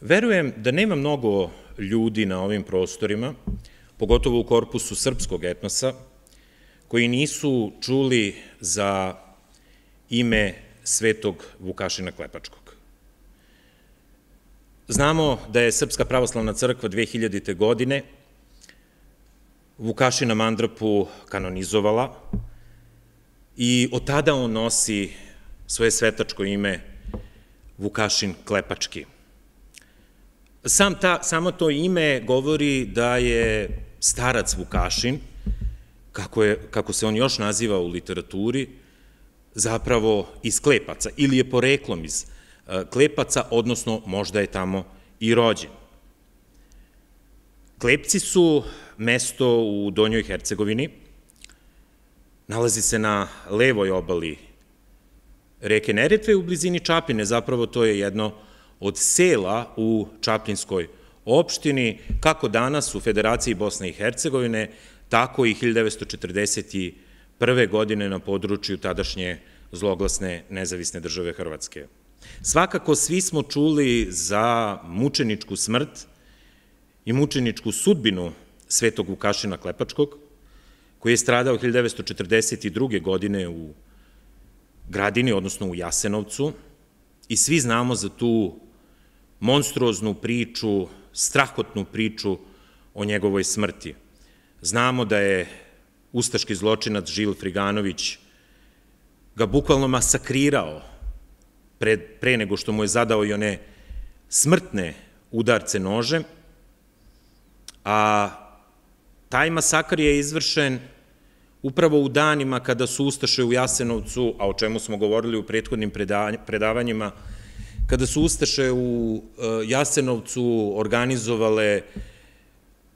Verujem da nema mnogo ljudi na ovim prostorima, pogotovo u korpusu srpskog etnosa, koji nisu čuli za ime svetog Vukašina Klepačkog. Znamo da je Srpska pravoslavna crkva 2000. godine Vukašina Mandrapu kanonizovala i od tada on nosi svoje svetačko ime Vukašin Klepački. Sam ta, samo to ime govori da je starac Vukašin, kako, je, kako se on još naziva u literaturi, zapravo iz Klepaca, ili je poreklom iz e, Klepaca, odnosno možda je tamo i rođen. Klepci su mesto u Donjoj Hercegovini, nalazi se na levoj obali reke Neretve u blizini Čapine, zapravo to je jedno od sela u Čaplinskoj opštini, kako danas u Federaciji Bosne i Hercegovine, tako i 1941. godine na području tadašnje zloglasne nezavisne države Hrvatske. Svakako svi smo čuli za mučeničku smrt i mučeničku sudbinu svetog Vukašina Klepačkog, koji je stradao 1942. godine u Gradini, odnosno u Jasenovcu, i svi znamo za tu monstruoznu priču, strahotnu priču o njegovoj smrti. Znamo da je ustaški zločinac Žil Friganović ga bukvalno masakrirao pre, pre nego što mu je zadao i one smrtne udarce nožem, a taj masakar je izvršen upravo u danima kada su Ustaše u Jasenovcu, a o čemu smo govorili u prethodnim predavanjima, kada su Ustaše u e, Jasenovcu organizovale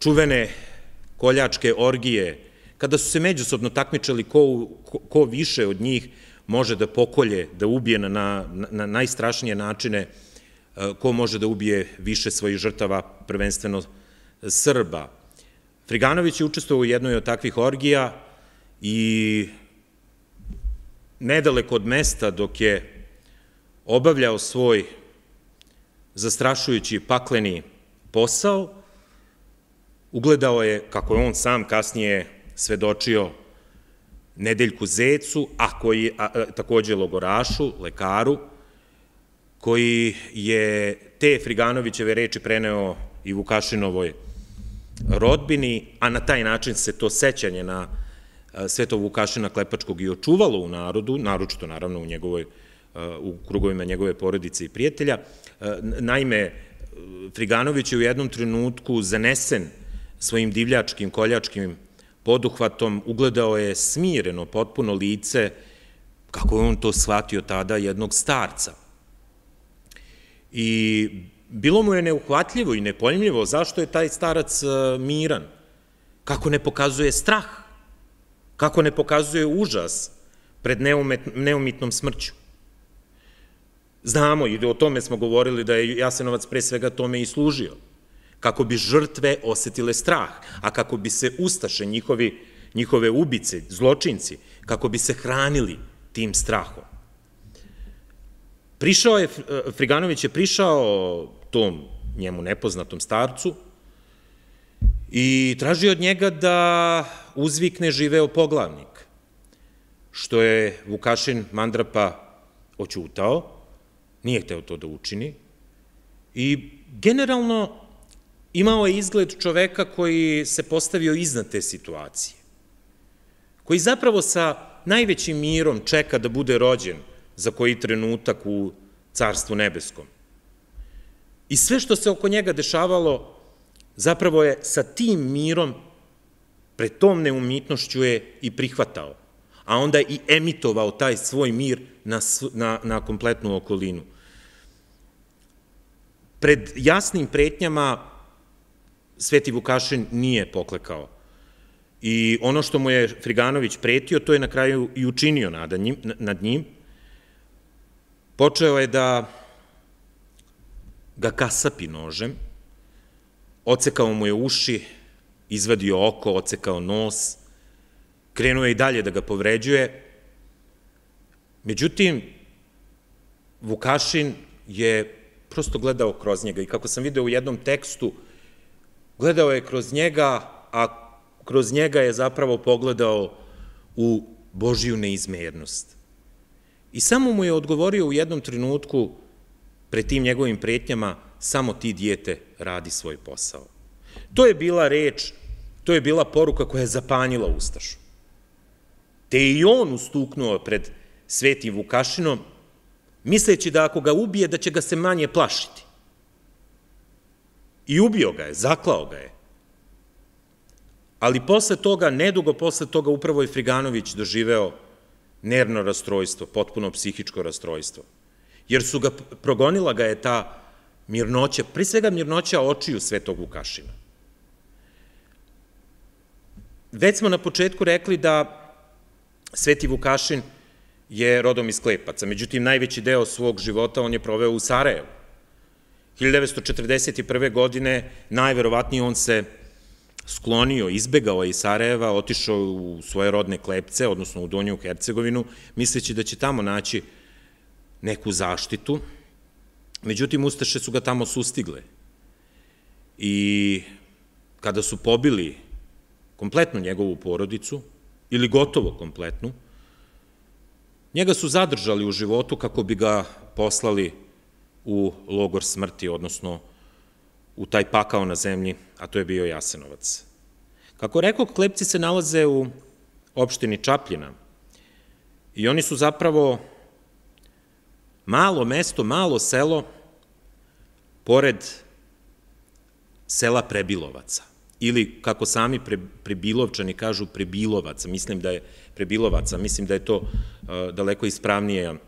čuvene koljačke orgije, kada su se međusobno takmičali ko, ko više od njih može da pokolje, da ubije na, na, na najstrašnije načine, e, ko može da ubije više svojih žrtava, prvenstveno Srba. Friganović je učestvovao u jednoj od takvih orgija i nedaleko od mesta dok je obavljao svoj zastrašujući pakleni posao, ugledao je, kako je on sam kasnije svedočio, Nedeljku Zecu, a koji, a, a, takođe logorašu, lekaru, koji je te Friganovićeve reči preneo i Vukašinovoj rodbini, a na taj način se to sećanje na Svetog Vukašina Klepačkog i očuvalo u narodu, naročito naravno u njegovoj u krugovima njegove porodice i prijatelja. Naime, Friganović je u jednom trenutku zanesen svojim divljačkim, koljačkim poduhvatom, ugledao je smireno, potpuno lice, kako je on to shvatio tada, jednog starca. I bilo mu je neuhvatljivo i nepojmljivo zašto je taj starac miran, kako ne pokazuje strah, kako ne pokazuje užas pred neumitnom smrću. Znamo i o tome smo govorili da je Jasenovac pre svega tome i služio, kako bi žrtve osetile strah, a kako bi se ustaše njihovi, njihove ubice, zločinci, kako bi se hranili tim strahom. Prišao je, Friganović je prišao tom njemu nepoznatom starcu i tražio od njega da uzvikne živeo poglavnik, što je Vukašin Mandrapa oćutao, nije hteo to da učini i generalno imao je izgled čoveka koji se postavio iznad te situacije, koji zapravo sa najvećim mirom čeka da bude rođen za koji trenutak u Carstvu nebeskom. I sve što se oko njega dešavalo, zapravo je sa tim mirom, pred tom neumitnošću je i prihvatao, a onda i emitovao taj svoj mir na, na, na kompletnu okolinu pred jasnim pretnjama Sveti Vukašin nije poklekao. I ono što mu je Friganović pretio, to je na kraju i učinio nad njim. Počeo je da ga kasapi nožem, ocekao mu je uši, izvadio oko, ocekao nos, krenuo je i dalje da ga povređuje. Međutim, Vukašin je prosto gledao kroz njega i kako sam video u jednom tekstu, gledao je kroz njega, a kroz njega je zapravo pogledao u Božiju neizmernost. I samo mu je odgovorio u jednom trenutku, pred tim njegovim pretnjama, samo ti dijete radi svoj posao. To je bila reč, to je bila poruka koja je zapanjila Ustašu. Te i on ustuknuo pred svetim Vukašinom, misleći da ako ga ubije, da će ga se manje plašiti. I ubio ga je, zaklao ga je. Ali posle toga, nedugo posle toga, upravo je Friganović doživeo nervno rastrojstvo, potpuno psihičko rastrojstvo. Jer su ga, progonila ga je ta mirnoća, pri svega mirnoća očiju svetog Vukašina. Već smo na početku rekli da Sveti Vukašin je rodom iz Klepaca, međutim najveći deo svog života on je proveo u Sarajevu. 1941. godine najverovatnije on se sklonio, izbegao je iz Sarajeva, otišao u svoje rodne Klepce, odnosno u Donju Hercegovinu, misleći da će tamo naći neku zaštitu. Međutim, Ustaše su ga tamo sustigle. I kada su pobili kompletnu njegovu porodicu, ili gotovo kompletnu, njega su zadržali u životu kako bi ga poslali u logor smrti, odnosno u taj pakao na zemlji, a to je bio Jasenovac. Kako rekao, klepci se nalaze u opštini Čapljina i oni su zapravo malo mesto, malo selo pored sela Prebilovaca ili kako sami pre, prebilovčani kažu prebilovaca, mislim da je prebilovaca, mislim da je to uh, daleko ispravnije, uh,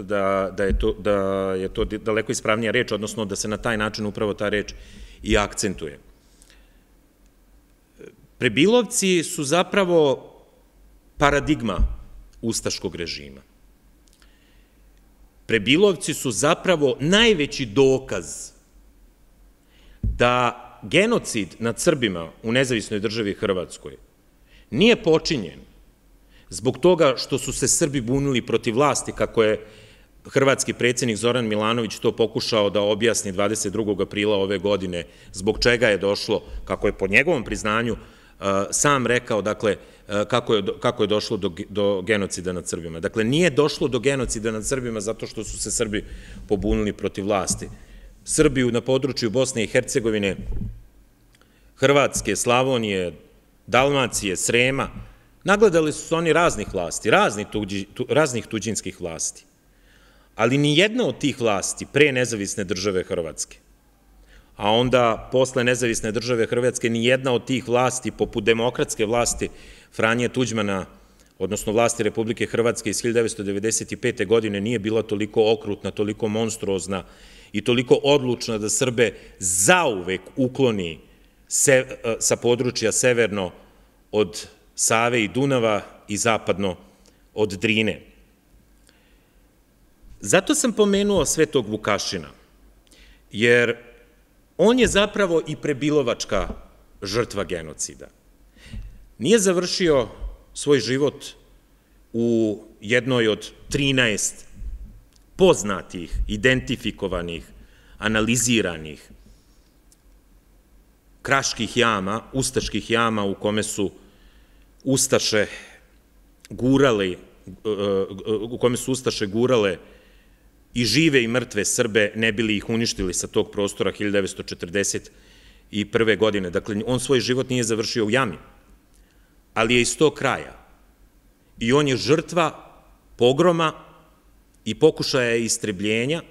da, da, je to, da je to daleko ispravnija reč, odnosno da se na taj način upravo ta reč i akcentuje. Prebilovci su zapravo paradigma ustaškog režima. Prebilovci su zapravo najveći dokaz da genocid nad Srbima u nezavisnoj državi Hrvatskoj nije počinjen zbog toga što su se Srbi bunili protiv vlasti, kako je hrvatski predsednik Zoran Milanović to pokušao da objasni 22. aprila ove godine, zbog čega je došlo, kako je po njegovom priznanju uh, sam rekao, dakle, uh, kako je, kako je došlo do, do genocida nad Srbima. Dakle, nije došlo do genocida nad Srbima zato što su se Srbi pobunili protiv vlasti. Srbiju na području Bosne i Hercegovine, Hrvatske, Slavonije, Dalmacije, Srema, nagledali su se oni raznih vlasti, raznih, raznih tuđinskih vlasti. Ali ni jedna od tih vlasti pre nezavisne države Hrvatske, a onda posle nezavisne države Hrvatske ni jedna od tih vlasti, poput demokratske vlasti Franje Tuđmana, odnosno vlasti Republike Hrvatske iz 1995. godine, nije bila toliko okrutna, toliko monstruozna i toliko odlučna da Srbe zauvek ukloni se, e, sa područja severno od Save i Dunava i zapadno od Drine. Zato sam pomenuo Svetog Vukašina, jer on je zapravo i prebilovačka žrtva genocida. Nije završio svoj život u jednoj od 13 poznatih, identifikovanih, analiziranih kraških jama, ustaških jama u kome su ustaše gurali, u kome su ustaše gurale i žive i mrtve Srbe, ne bili ih uništili sa tog prostora 1941. godine. Dakle, on svoj život nije završio u jami, ali je iz tog kraja. I on je žrtva pogroma i pokušaja istrebljenja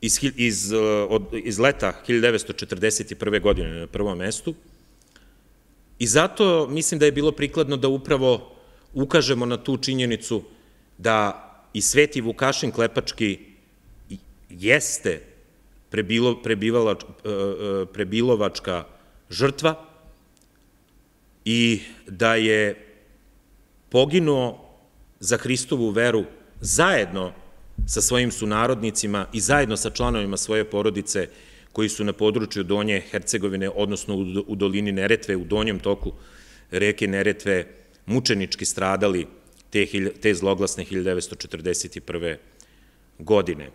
iz, iz, od, iz leta 1941. godine na prvom mestu i zato mislim da je bilo prikladno da upravo ukažemo na tu činjenicu da i Sveti Vukašin Klepački jeste prebilo, prebivalač, e, e, prebilovačka žrtva i da je poginuo za Hristovu veru zajedno sa svojim sunarodnicima i zajedno sa članovima svoje porodice koji su na području Donje Hercegovine, odnosno u dolini Neretve, u donjem toku reke Neretve, mučenički stradali te, te zloglasne 1941. godine.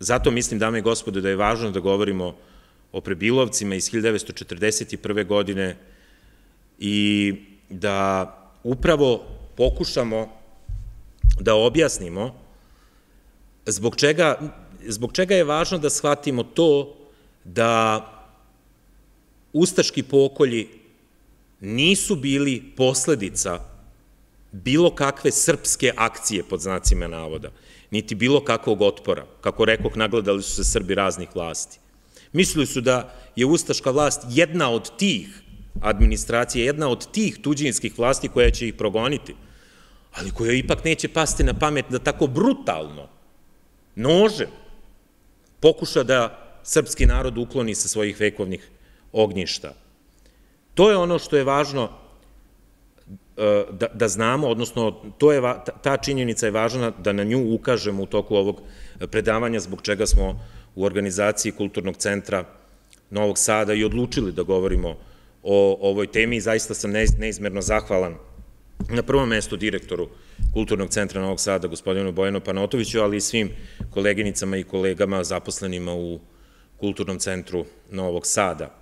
zato mislim, dame i gospode, da je važno da govorimo o prebilovcima iz 1941. godine i da upravo pokušamo da objasnimo zbog čega, zbog čega je važno da shvatimo to da ustaški pokolji nisu bili posledica bilo kakve srpske akcije, pod znacima navoda, niti bilo kakvog otpora. Kako rekoh, nagledali su se Srbi raznih vlasti. Mislili su da je ustaška vlast jedna od tih administracija, jedna od tih tuđinskih vlasti koja će ih progoniti, ali koja ipak neće pasti na pamet da tako brutalno, nožem, pokuša da srpski narod ukloni sa svojih vekovnih ognjišta. To je ono što je važno e, da, da znamo, odnosno to je, ta činjenica je važna da na nju ukažemo u toku ovog predavanja, zbog čega smo u organizaciji Kulturnog centra Novog Sada i odlučili da govorimo o ovoj temi i zaista sam neizmerno zahvalan na prvom mestu direktoru Kulturnog centra Novog Sada, gospodinu Bojanu Panotoviću, ali i svim koleginicama i kolegama zaposlenima u Kulturnom centru Novog Sada.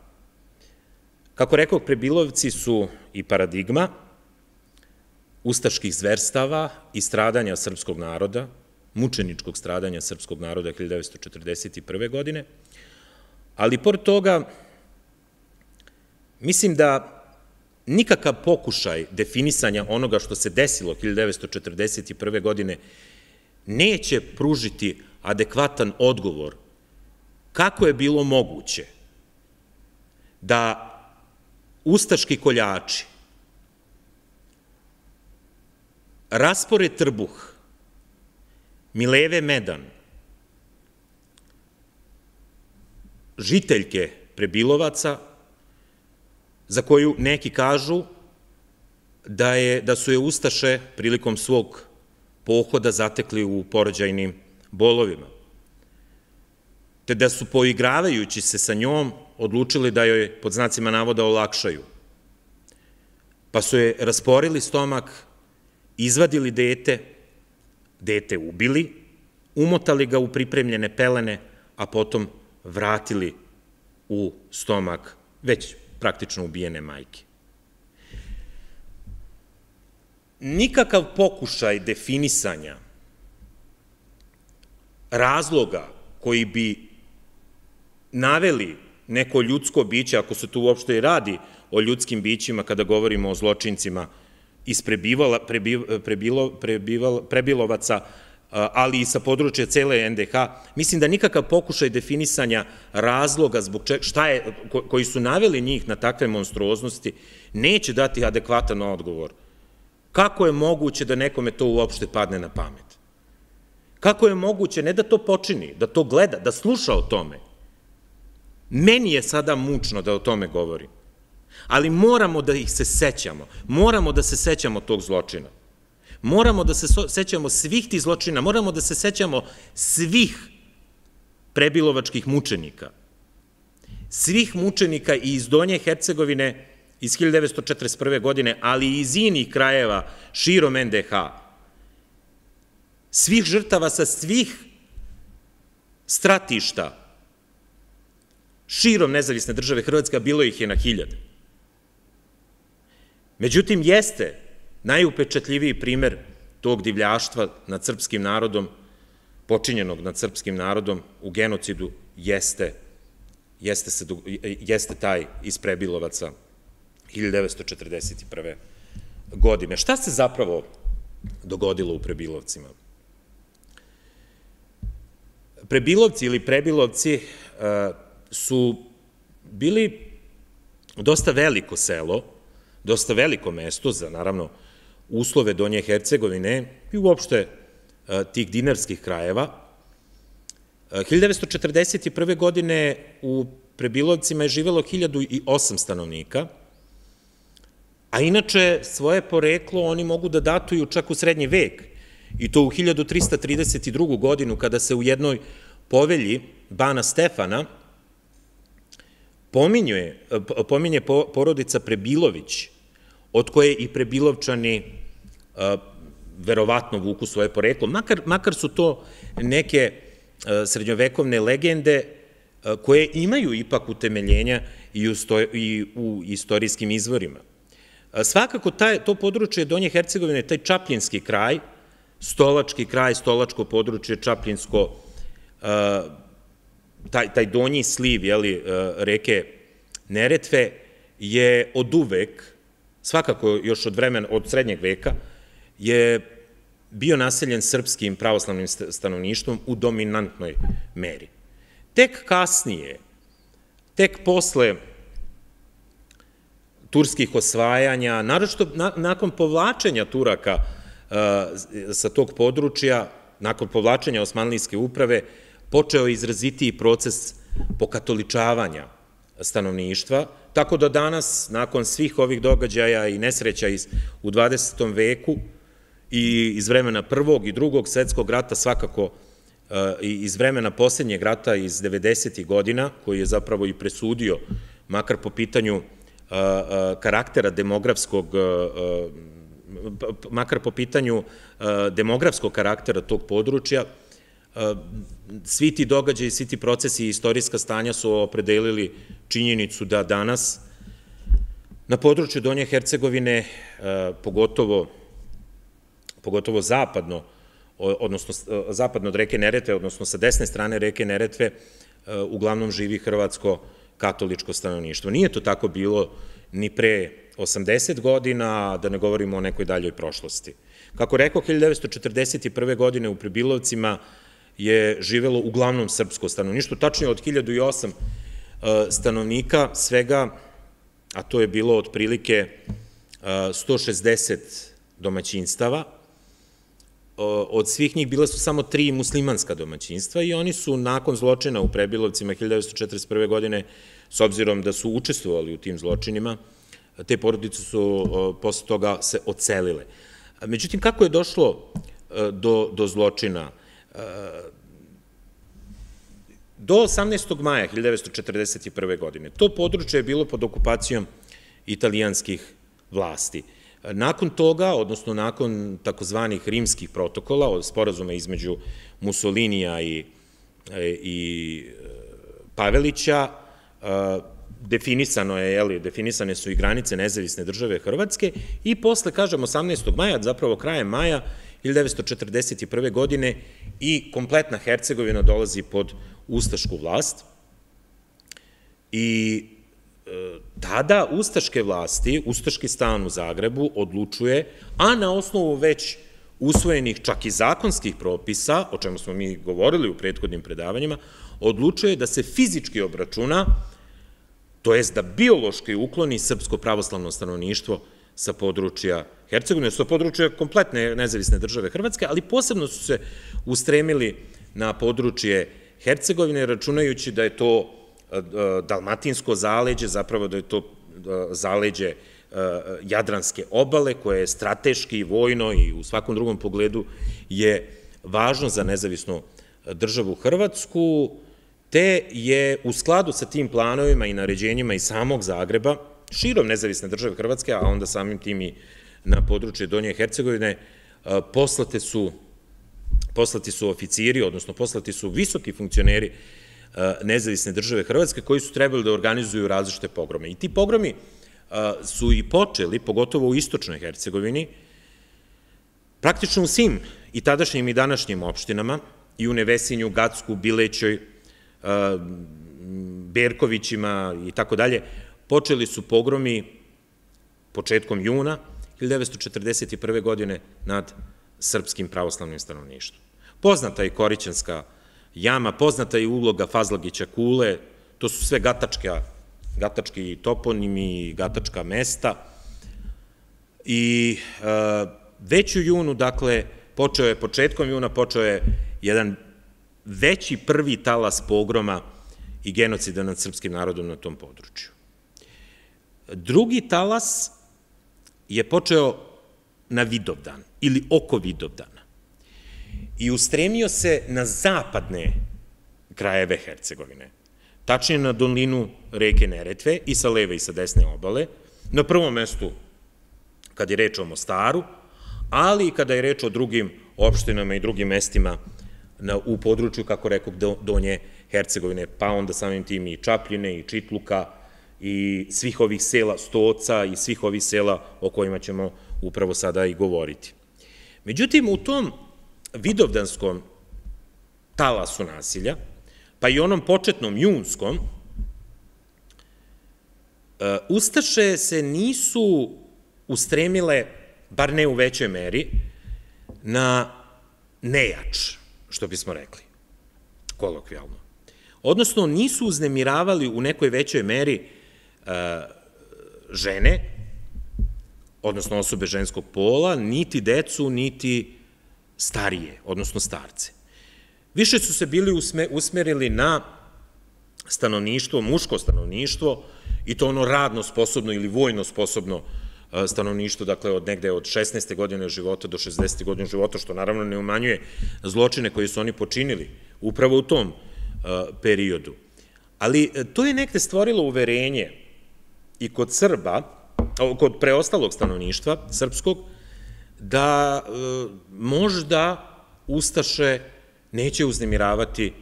Kako rekao, prebilovci su i paradigma ustaških zverstava i stradanja srpskog naroda, mučeničkog stradanja srpskog naroda 1941. godine, ali pored toga mislim da nikakav pokušaj definisanja onoga što se desilo 1941. godine neće pružiti adekvatan odgovor kako je bilo moguće da ustaški koljači raspore trbuh Mileve Medan, žiteljke Prebilovaca, za koju neki kažu da, je, da su je Ustaše prilikom svog pohoda zatekli u porođajnim bolovima, te da su poigravajući se sa njom odlučili da joj pod znacima navoda olakšaju. Pa su je rasporili stomak, izvadili dete, dete ubili, umotali ga u pripremljene pelene, a potom vratili u stomak već praktično ubijene majke. Nikakav pokušaj definisanja razloga koji bi naveli neko ljudsko biće, ako se tu uopšte i radi o ljudskim bićima kada govorimo o zločincima iz prebivala, prebilo, prebilo, prebilovaca, ali i sa područja cele NDH, mislim da nikakav pokušaj definisanja razloga zbog čega, šta je, koji su naveli njih na takve monstruoznosti, neće dati adekvatan odgovor. Kako je moguće da nekome to uopšte padne na pamet? Kako je moguće, ne da to počini, da to gleda, da sluša o tome? Meni je sada mučno da o tome govorim, ali moramo da ih se sećamo, moramo da se sećamo tog zločina. Moramo da se sećamo svih tih zločina, moramo da se sećamo svih prebilovačkih mučenika, svih mučenika i iz Donje Hercegovine iz 1941. godine, ali i iz inih krajeva širom NDH, svih žrtava sa svih stratišta širom nezavisne države Hrvatska, bilo ih je na hiljade. Međutim, jeste Najupečatljiviji primer tog divljaštva nad srpskim narodom, počinjenog nad srpskim narodom u genocidu, jeste, jeste, se, jeste taj iz Prebilovaca 1941. godine. Šta se zapravo dogodilo u Prebilovcima? Prebilovci ili Prebilovci e, su bili dosta veliko selo, dosta veliko mesto za, naravno, uslove Donje Hercegovine i uopšte e, tih dinarskih krajeva. 1941. E, godine u Prebilovcima je živelo 1008 stanovnika, a inače svoje poreklo oni mogu da datuju čak u srednji vek, i to u 1332. godinu, kada se u jednoj povelji Bana Stefana pominje, pominje porodica Prebilović, od koje i Prebilovčani verovatno vuku svoje poreklo, makar, makar su to neke srednjovekovne legende koje imaju ipak utemeljenja i u, i u istorijskim izvorima. Svakako taj, to područje Donje Hercegovine, taj Čapljinski kraj, Stolački kraj, Stolačko područje, Čapljinsko, taj, taj donji sliv jeli, reke Neretve je od uvek, svakako još od vremena, od srednjeg veka, je bio naseljen srpskim pravoslavnim stanovništvom u dominantnoj meri. Tek kasnije, tek posle turskih osvajanja, naročito nakon povlačenja Turaka uh, sa tog područja, nakon povlačenja Osmanlijske uprave, počeo izrazitiji proces pokatoličavanja stanovništva, tako da danas, nakon svih ovih događaja i nesreća u 20. veku i iz vremena prvog i drugog svetskog rata, svakako uh, i iz vremena posljednjeg rata iz 90. godina, koji je zapravo i presudio, makar po pitanju karaktera demografskog, makar po pitanju demografskog karaktera tog područja, svi ti događaji, svi ti procesi i istorijska stanja su opredelili činjenicu da danas na području Donje Hercegovine, pogotovo, pogotovo zapadno, odnosno zapadno od reke Neretve, odnosno sa desne strane reke Neretve, uglavnom živi hrvatsko katoličko stanovništvo. Nije to tako bilo ni pre 80 godina, da ne govorimo o nekoj daljoj prošlosti. Kako rekao, 1941. godine u Pribilovcima je živelo uglavnom srpsko stanovništvo, tačnije od 1008 e, stanovnika, svega, a to je bilo otprilike 160 e, domaćinstava, od svih njih bile su samo tri muslimanska domaćinstva i oni su nakon zločina u Prebilovcima 1941. godine, s obzirom da su učestvovali u tim zločinima, te porodice su posle toga se ocelile. Međutim, kako je došlo e, do, do zločina? E, do 18. maja 1941. godine to područje je bilo pod okupacijom italijanskih vlasti. Nakon toga, odnosno nakon takozvanih rimskih protokola, sporazuma između Mussolinija i, e, i e, Pavelića, e, definisano je, jeli, definisane su i granice nezavisne države Hrvatske i posle, kažem, 18. maja, zapravo krajem maja 1941. godine i kompletna Hercegovina dolazi pod ustašku vlast i tada ustaške vlasti, ustaški stan u Zagrebu odlučuje, a na osnovu već usvojenih čak i zakonskih propisa, o čemu smo mi govorili u prethodnim predavanjima, odlučuje da se fizički obračuna, to jest da biološki ukloni srpsko pravoslavno stanovništvo sa područja Hercegovine, sa područja kompletne nezavisne države Hrvatske, ali posebno su se ustremili na područje Hercegovine, računajući da je to dalmatinsko zaleđe, zapravo da je to zaleđe e, Jadranske obale, koje je strateški, vojno i u svakom drugom pogledu je važno za nezavisnu državu Hrvatsku, te je u skladu sa tim planovima i naređenjima i samog Zagreba, širom nezavisne države Hrvatske, a onda samim tim i na područje Donje Hercegovine, e, poslate su poslati su oficiri, odnosno poslati su visoki funkcioneri E, nezavisne države Hrvatske koji su trebali da organizuju različite pogrome. I ti pogromi e, su i počeli, pogotovo u istočnoj Hercegovini, praktično u svim i tadašnjim i današnjim opštinama, i u Nevesinju, Gacku, Bilećoj, e, Berkovićima i tako dalje, počeli su pogromi početkom juna 1941. godine nad srpskim pravoslavnim stanovništvom. Poznata je Korićanska jama, poznata je uloga Fazlagića Kule, to su sve gatačka, gatački toponimi, gatačka mesta. I e, već u junu, dakle, počeo je, početkom juna, počeo je jedan veći prvi talas pogroma i genocida nad srpskim narodom na tom području. Drugi talas je počeo na Vidovdan ili oko Vidovdana i ustremio se na zapadne krajeve Hercegovine, tačnije na dolinu reke Neretve i sa leve i sa desne obale, na prvom mestu kad je reč o Mostaru, ali i kada je reč o drugim opštinama i drugim mestima na, u području, kako rekao, Donje Hercegovine, pa onda samim tim i Čapljine i Čitluka i svih ovih sela Stoca i svih ovih sela o kojima ćemo upravo sada i govoriti. Međutim, u tom vidovdanskom talasu nasilja, pa i onom početnom junskom, e, Ustaše se nisu ustremile, bar ne u većoj meri, na nejač, što bismo rekli, kolokvijalno. Odnosno, nisu uznemiravali u nekoj većoj meri e, žene, odnosno osobe ženskog pola, niti decu, niti starije, odnosno starce. Više su se bili usmerili na stanovništvo, muško stanovništvo, i to ono radno sposobno ili vojno sposobno e, stanovništvo, dakle od negde od 16. godine života do 60. godine života, što naravno ne umanjuje zločine koje su oni počinili upravo u tom e, periodu. Ali e, to je negde stvorilo uverenje i kod Srba, kod preostalog stanovništva srpskog, da možda Ustaše neće uznemiravati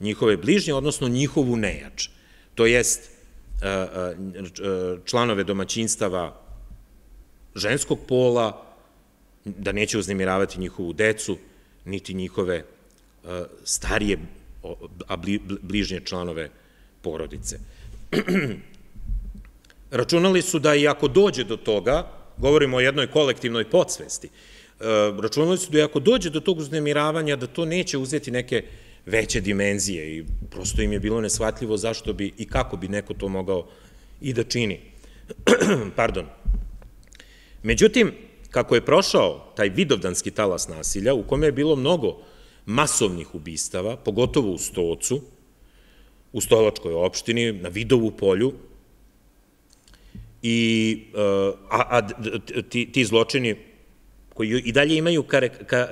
njihove bližnje, odnosno njihovu nejač. To jest e, e, članove domaćinstava ženskog pola, da neće uznemiravati njihovu decu, niti njihove e, starije, a bližnje članove porodice. Računali su da i ako dođe do toga, govorimo o jednoj kolektivnoj podsvesti, E, računali su da ako dođe do tog uznemiravanja, da to neće uzeti neke veće dimenzije i prosto im je bilo nesvatljivo zašto bi i kako bi neko to mogao i da čini. Pardon. Međutim, kako je prošao taj vidovdanski talas nasilja, u kome je bilo mnogo masovnih ubistava, pogotovo u Stocu, u Stolačkoj opštini, na Vidovu polju, i, e, a, a ti, ti zločini koji i dalje imaju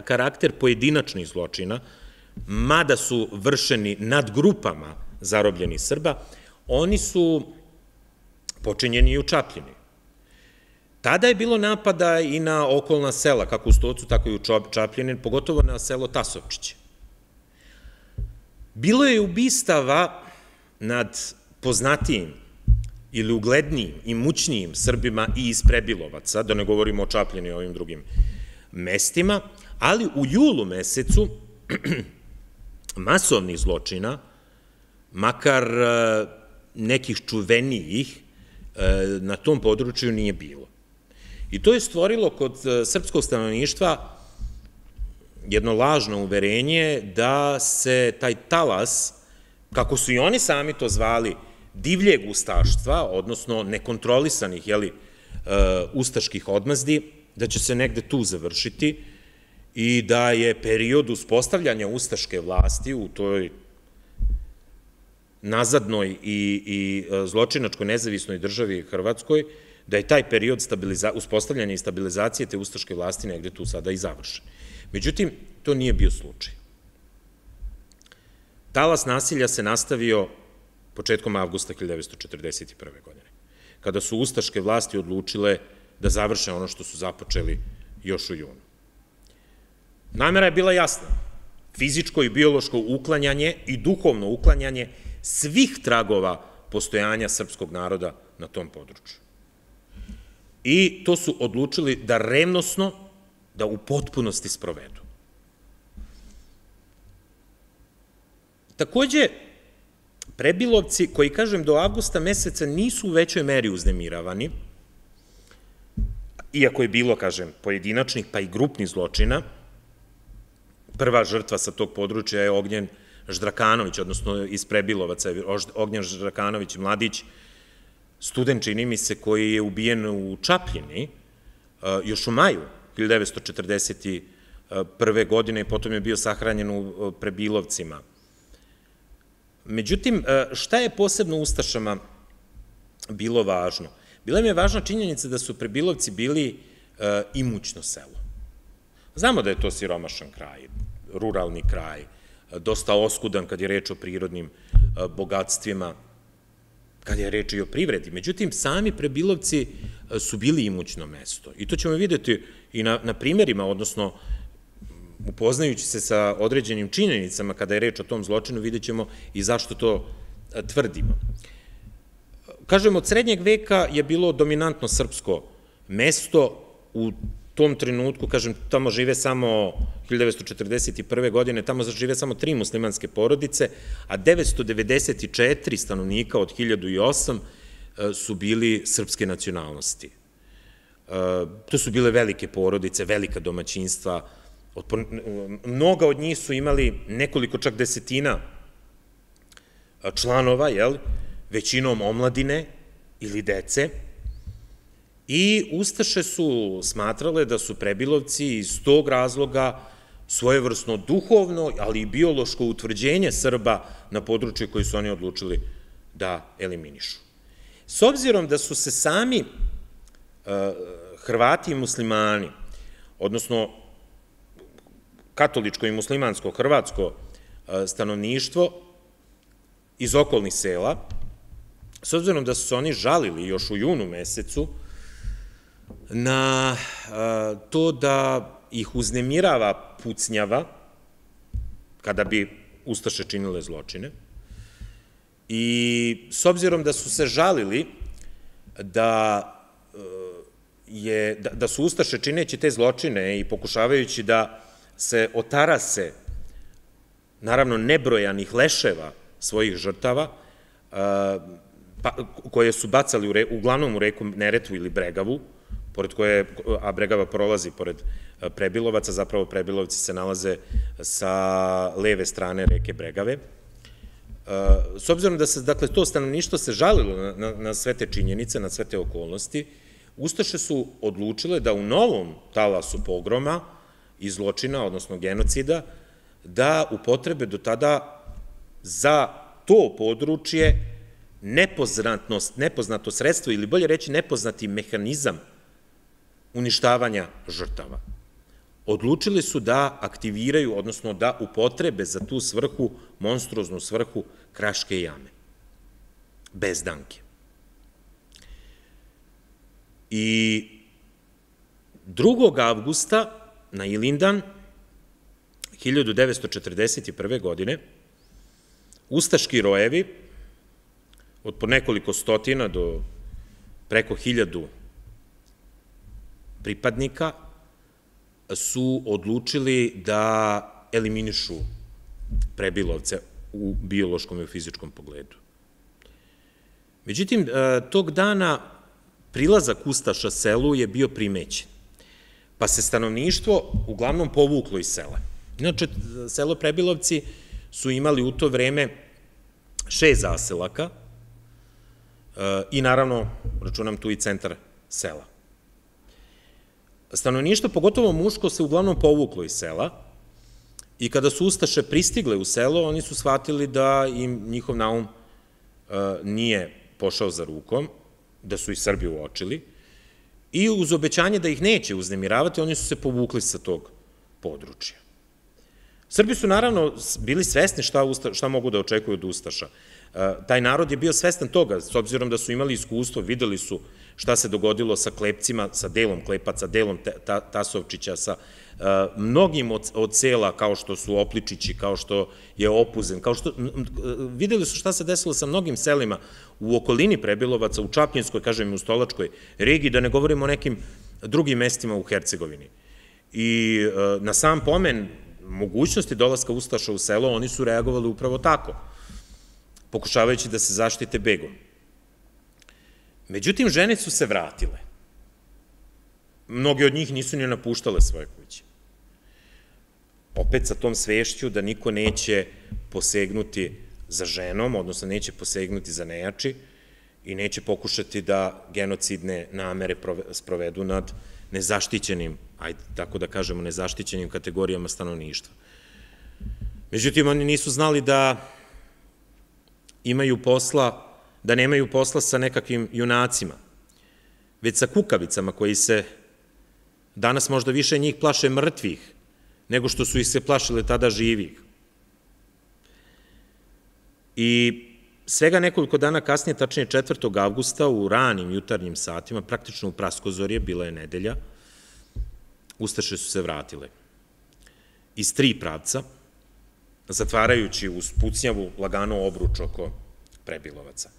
karakter pojedinačnih zločina, mada su vršeni nad grupama zarobljenih Srba, oni su počinjeni i u Čapljini. Tada je bilo napada i na okolna sela, kako u Stocu, tako i u Čapljini, pogotovo na selo Tasovčiće. Bilo je ubistava nad poznatijim ili uglednijim i mućnijim Srbima i iz Prebilovaca, da ne govorimo o Čapljini i ovim drugim mestima, ali u julu mesecu masovnih zločina, makar e, nekih čuvenijih, e, na tom području nije bilo. I to je stvorilo kod e, srpskog stanovništva jedno lažno uverenje da se taj talas, kako su i oni sami to zvali, divljeg ustaštva, odnosno nekontrolisanih, jeli, ustaških odmazdi, da će se negde tu završiti i da je period uspostavljanja ustaške vlasti u toj nazadnoj i, i e, zločinačkoj nezavisnoj državi Hrvatskoj, da je taj period uspostavljanja i stabilizacije te ustaške vlasti negde tu sada i završen. Međutim, to nije bio slučaj. Talas nasilja se nastavio početkom avgusta 1941. godine, kada su ustaške vlasti odlučile da završe ono što su započeli još u junu. Namera je bila jasna. Fizičko i biološko uklanjanje i duhovno uklanjanje svih tragova postojanja srpskog naroda na tom području. I to su odlučili da revnosno, da u potpunosti sprovedu. Takođe, prebilovci koji, kažem, do avgusta meseca nisu u većoj meri uznemiravani, iako je bilo, kažem, pojedinačnih pa i grupnih zločina, prva žrtva sa tog područja je Ognjen Ždrakanović, odnosno iz Prebilovaca, Ognjen Ždrakanović, mladić, student, čini mi se, koji je ubijen u Čapljini, još u maju 1941. godine i potom je bio sahranjen u Prebilovcima. Međutim, šta je posebno Ustašama bilo važno? Bila mi je važna činjenica da su Prebilovci bili e, imućno selo. Znamo da je to siromašan kraj, ruralni kraj, dosta oskudan kad je reč o prirodnim e, bogatstvima, kad je reč i o privredi. Međutim, sami Prebilovci e, su bili imućno mesto. I to ćemo videti i na, na primjerima, odnosno upoznajući se sa određenim činjenicama kada je reč o tom zločinu, vidjet ćemo i zašto to tvrdimo. Kažem, od srednjeg veka je bilo dominantno srpsko mesto, u tom trenutku, kažem, tamo žive samo 1941. godine, tamo žive samo tri muslimanske porodice, a 994 stanovnika od 1008 e, su bili srpske nacionalnosti. E, to su bile velike porodice, velika domaćinstva, mnoga od njih su imali nekoliko čak desetina članova, jel, većinom omladine ili dece, i Ustaše su smatrale da su prebilovci iz tog razloga svojevrsno duhovno, ali i biološko utvrđenje Srba na području koji su oni odlučili da eliminišu. S obzirom da su se sami Hrvati i muslimani, odnosno katoličko i muslimansko hrvatsko stanovništvo iz okolnih sela, s obzirom da su se oni žalili još u junu mesecu na to da ih uznemirava pucnjava, kada bi Ustaše činile zločine, i s obzirom da su se žalili da je, da, da su Ustaše čineći te zločine i pokušavajući da se otarase, naravno, nebrojanih leševa svojih žrtava, pa, koje su bacali u uglavnom u reku Neretvu ili Bregavu, pored koje, a Bregava prolazi pored Prebilovaca, zapravo Prebilovci se nalaze sa leve strane reke Bregave. S obzirom da se, dakle, to stanovništvo se žalilo na, na, na sve te činjenice, na sve te okolnosti, Ustaše su odlučile da u novom talasu pogroma i zločina, odnosno genocida, da upotrebe do tada za to područje nepoznatnost, nepoznato sredstvo ili bolje reći nepoznati mehanizam uništavanja žrtava. Odlučili su da aktiviraju, odnosno da upotrebe za tu svrhu, monstruoznu svrhu, kraške jame. Bez danke. I 2. avgusta na Ilindan 1941. godine Ustaški rojevi od po nekoliko stotina do preko hiljadu pripadnika su odlučili da eliminišu prebilovce u biološkom i u fizičkom pogledu. Međutim, e, tog dana prilazak Ustaša selu je bio primećen, pa se stanovništvo uglavnom povuklo iz sela. Inače, selo Prebilovci su imali u to vreme šest zaselaka e, i naravno, računam tu i centar sela. Stanovništvo, pogotovo muško, se uglavnom povuklo iz sela i kada su Ustaše pristigle u selo, oni su shvatili da im njihov naum e, nije pošao za rukom, da su i Srbi uočili, i uz obećanje da ih neće uznemiravati, oni su se povukli sa tog područja. Srbi su naravno bili svesni šta, šta mogu da očekuju od Ustaša. E, taj narod je bio svestan toga, s obzirom da su imali iskustvo, videli su šta se dogodilo sa klepcima, sa delom klepaca, delom Tasovčića, sa mnogim od, od sela kao što su Opličići, kao što je Opuzen, kao što, videli su šta se desilo sa mnogim selima u okolini Prebilovaca, u Čapljinskoj, kažem, u Stolačkoj regiji, da ne govorimo o nekim drugim mestima u Hercegovini. I e, na sam pomen mogućnosti dolaska Ustaša u selo, oni su reagovali upravo tako, pokušavajući da se zaštite begom. Međutim, žene su se vratile. Mnogi od njih nisu ni napuštale svoje kuće. Opet sa tom svešću da niko neće posegnuti za ženom, odnosno neće posegnuti za nejači i neće pokušati da genocidne namere sprovedu nad nezaštićenim, ajde tako da kažemo, nezaštićenim kategorijama stanovništva. Međutim, oni nisu znali da imaju posla, da nemaju posla sa nekakvim junacima, već sa kukavicama koji se danas možda više njih plaše mrtvih, nego što su ih se plašile tada živih. I svega nekoliko dana kasnije, tačnije 4. avgusta, u ranim jutarnjim satima, praktično u Praskozorje, bila je nedelja, Ustaše su se vratile. iz tri pravca, zatvarajući uz pucnjavu lagano obruč oko prebilovaca.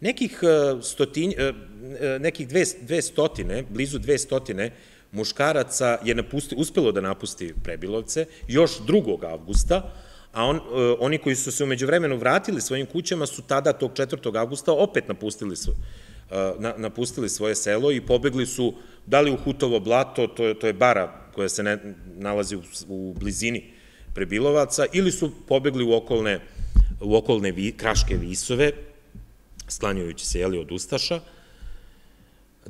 Nekih, e, stotinj, e, e, nekih dve, dve stotine, blizu dve stotine muškaraca je napusti, uspelo da napusti prebilovce još 2. avgusta, a on, oni koji su se umeđu vremenu vratili svojim kućama su tada tog 4. avgusta opet napustili, svo, napustili svoje selo i pobegli su da li u Hutovo blato, to je, to je bara koja se ne, nalazi u, u blizini prebilovaca, ili su pobegli u okolne, u okolne vi, kraške visove, sklanjujući se jeli, od Ustaša.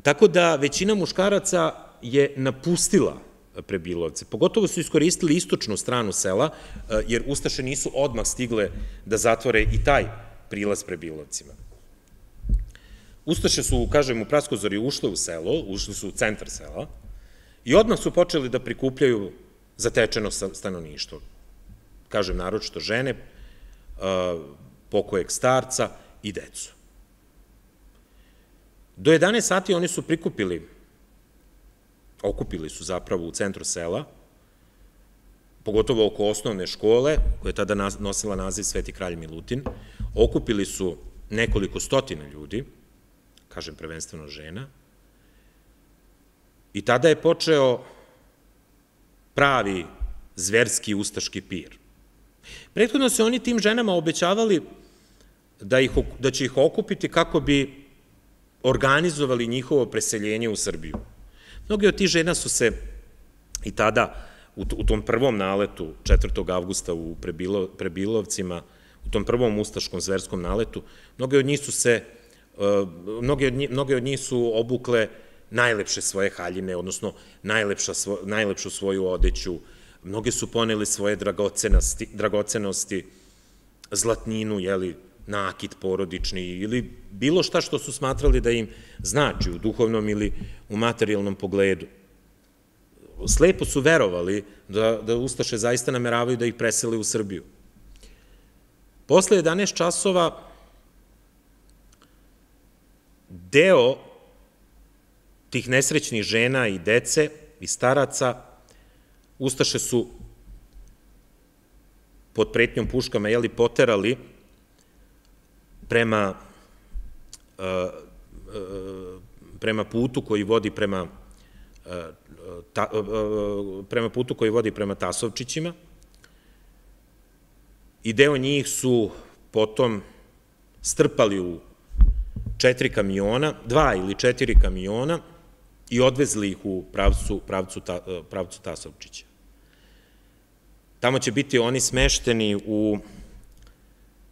Tako da većina muškaraca je napustila Prebilovce. Pogotovo su iskoristili istočnu stranu sela, jer Ustaše nisu odmah stigle da zatvore i taj prilaz Prebilovcima. Ustaše su, kažem, u Praskozori ušle u selo, ušli su u centar sela i odmah su počeli da prikupljaju zatečeno stanovništvo. Kažem, naročito žene, pokojeg starca i decu. Do 11 sati oni su prikupili, okupili su zapravo u centru sela, pogotovo oko osnovne škole, koja je tada nosila naziv Sveti kralj Milutin, okupili su nekoliko stotina ljudi, kažem prvenstveno žena, i tada je počeo pravi zverski ustaški pir. Prethodno se oni tim ženama obećavali da, ih, da će ih okupiti kako bi organizovali njihovo preseljenje u Srbiju. Mnogi od tih žena su se i tada u tom prvom naletu 4. avgusta u Prebilo, Prebilovcima, u tom prvom ustaškom zverskom naletu, mnoge od njih su se, uh, mnoge od njih, mnoge od njih su obukle najlepše svoje haljine, odnosno najlepša, najlepšu svoju odeću, mnoge su poneli svoje dragocenosti, dragocenosti zlatninu, jeli, nakit porodični ili bilo šta što su smatrali da im znači u duhovnom ili u materijalnom pogledu. Slepo su verovali da, da Ustaše zaista nameravaju da ih presele u Srbiju. Posle 11 časova deo tih nesrećnih žena i dece i staraca Ustaše su pod pretnjom puškama jeli poterali prema, uh, uh, prema putu koji vodi prema uh, ta, prema putu koji vodi prema Tasovčićima i deo njih su potom strpali u četiri kamiona, dva ili četiri kamiona i odvezli ih u pravcu, pravcu, pravcu Tasovčića. Tamo će biti oni smešteni u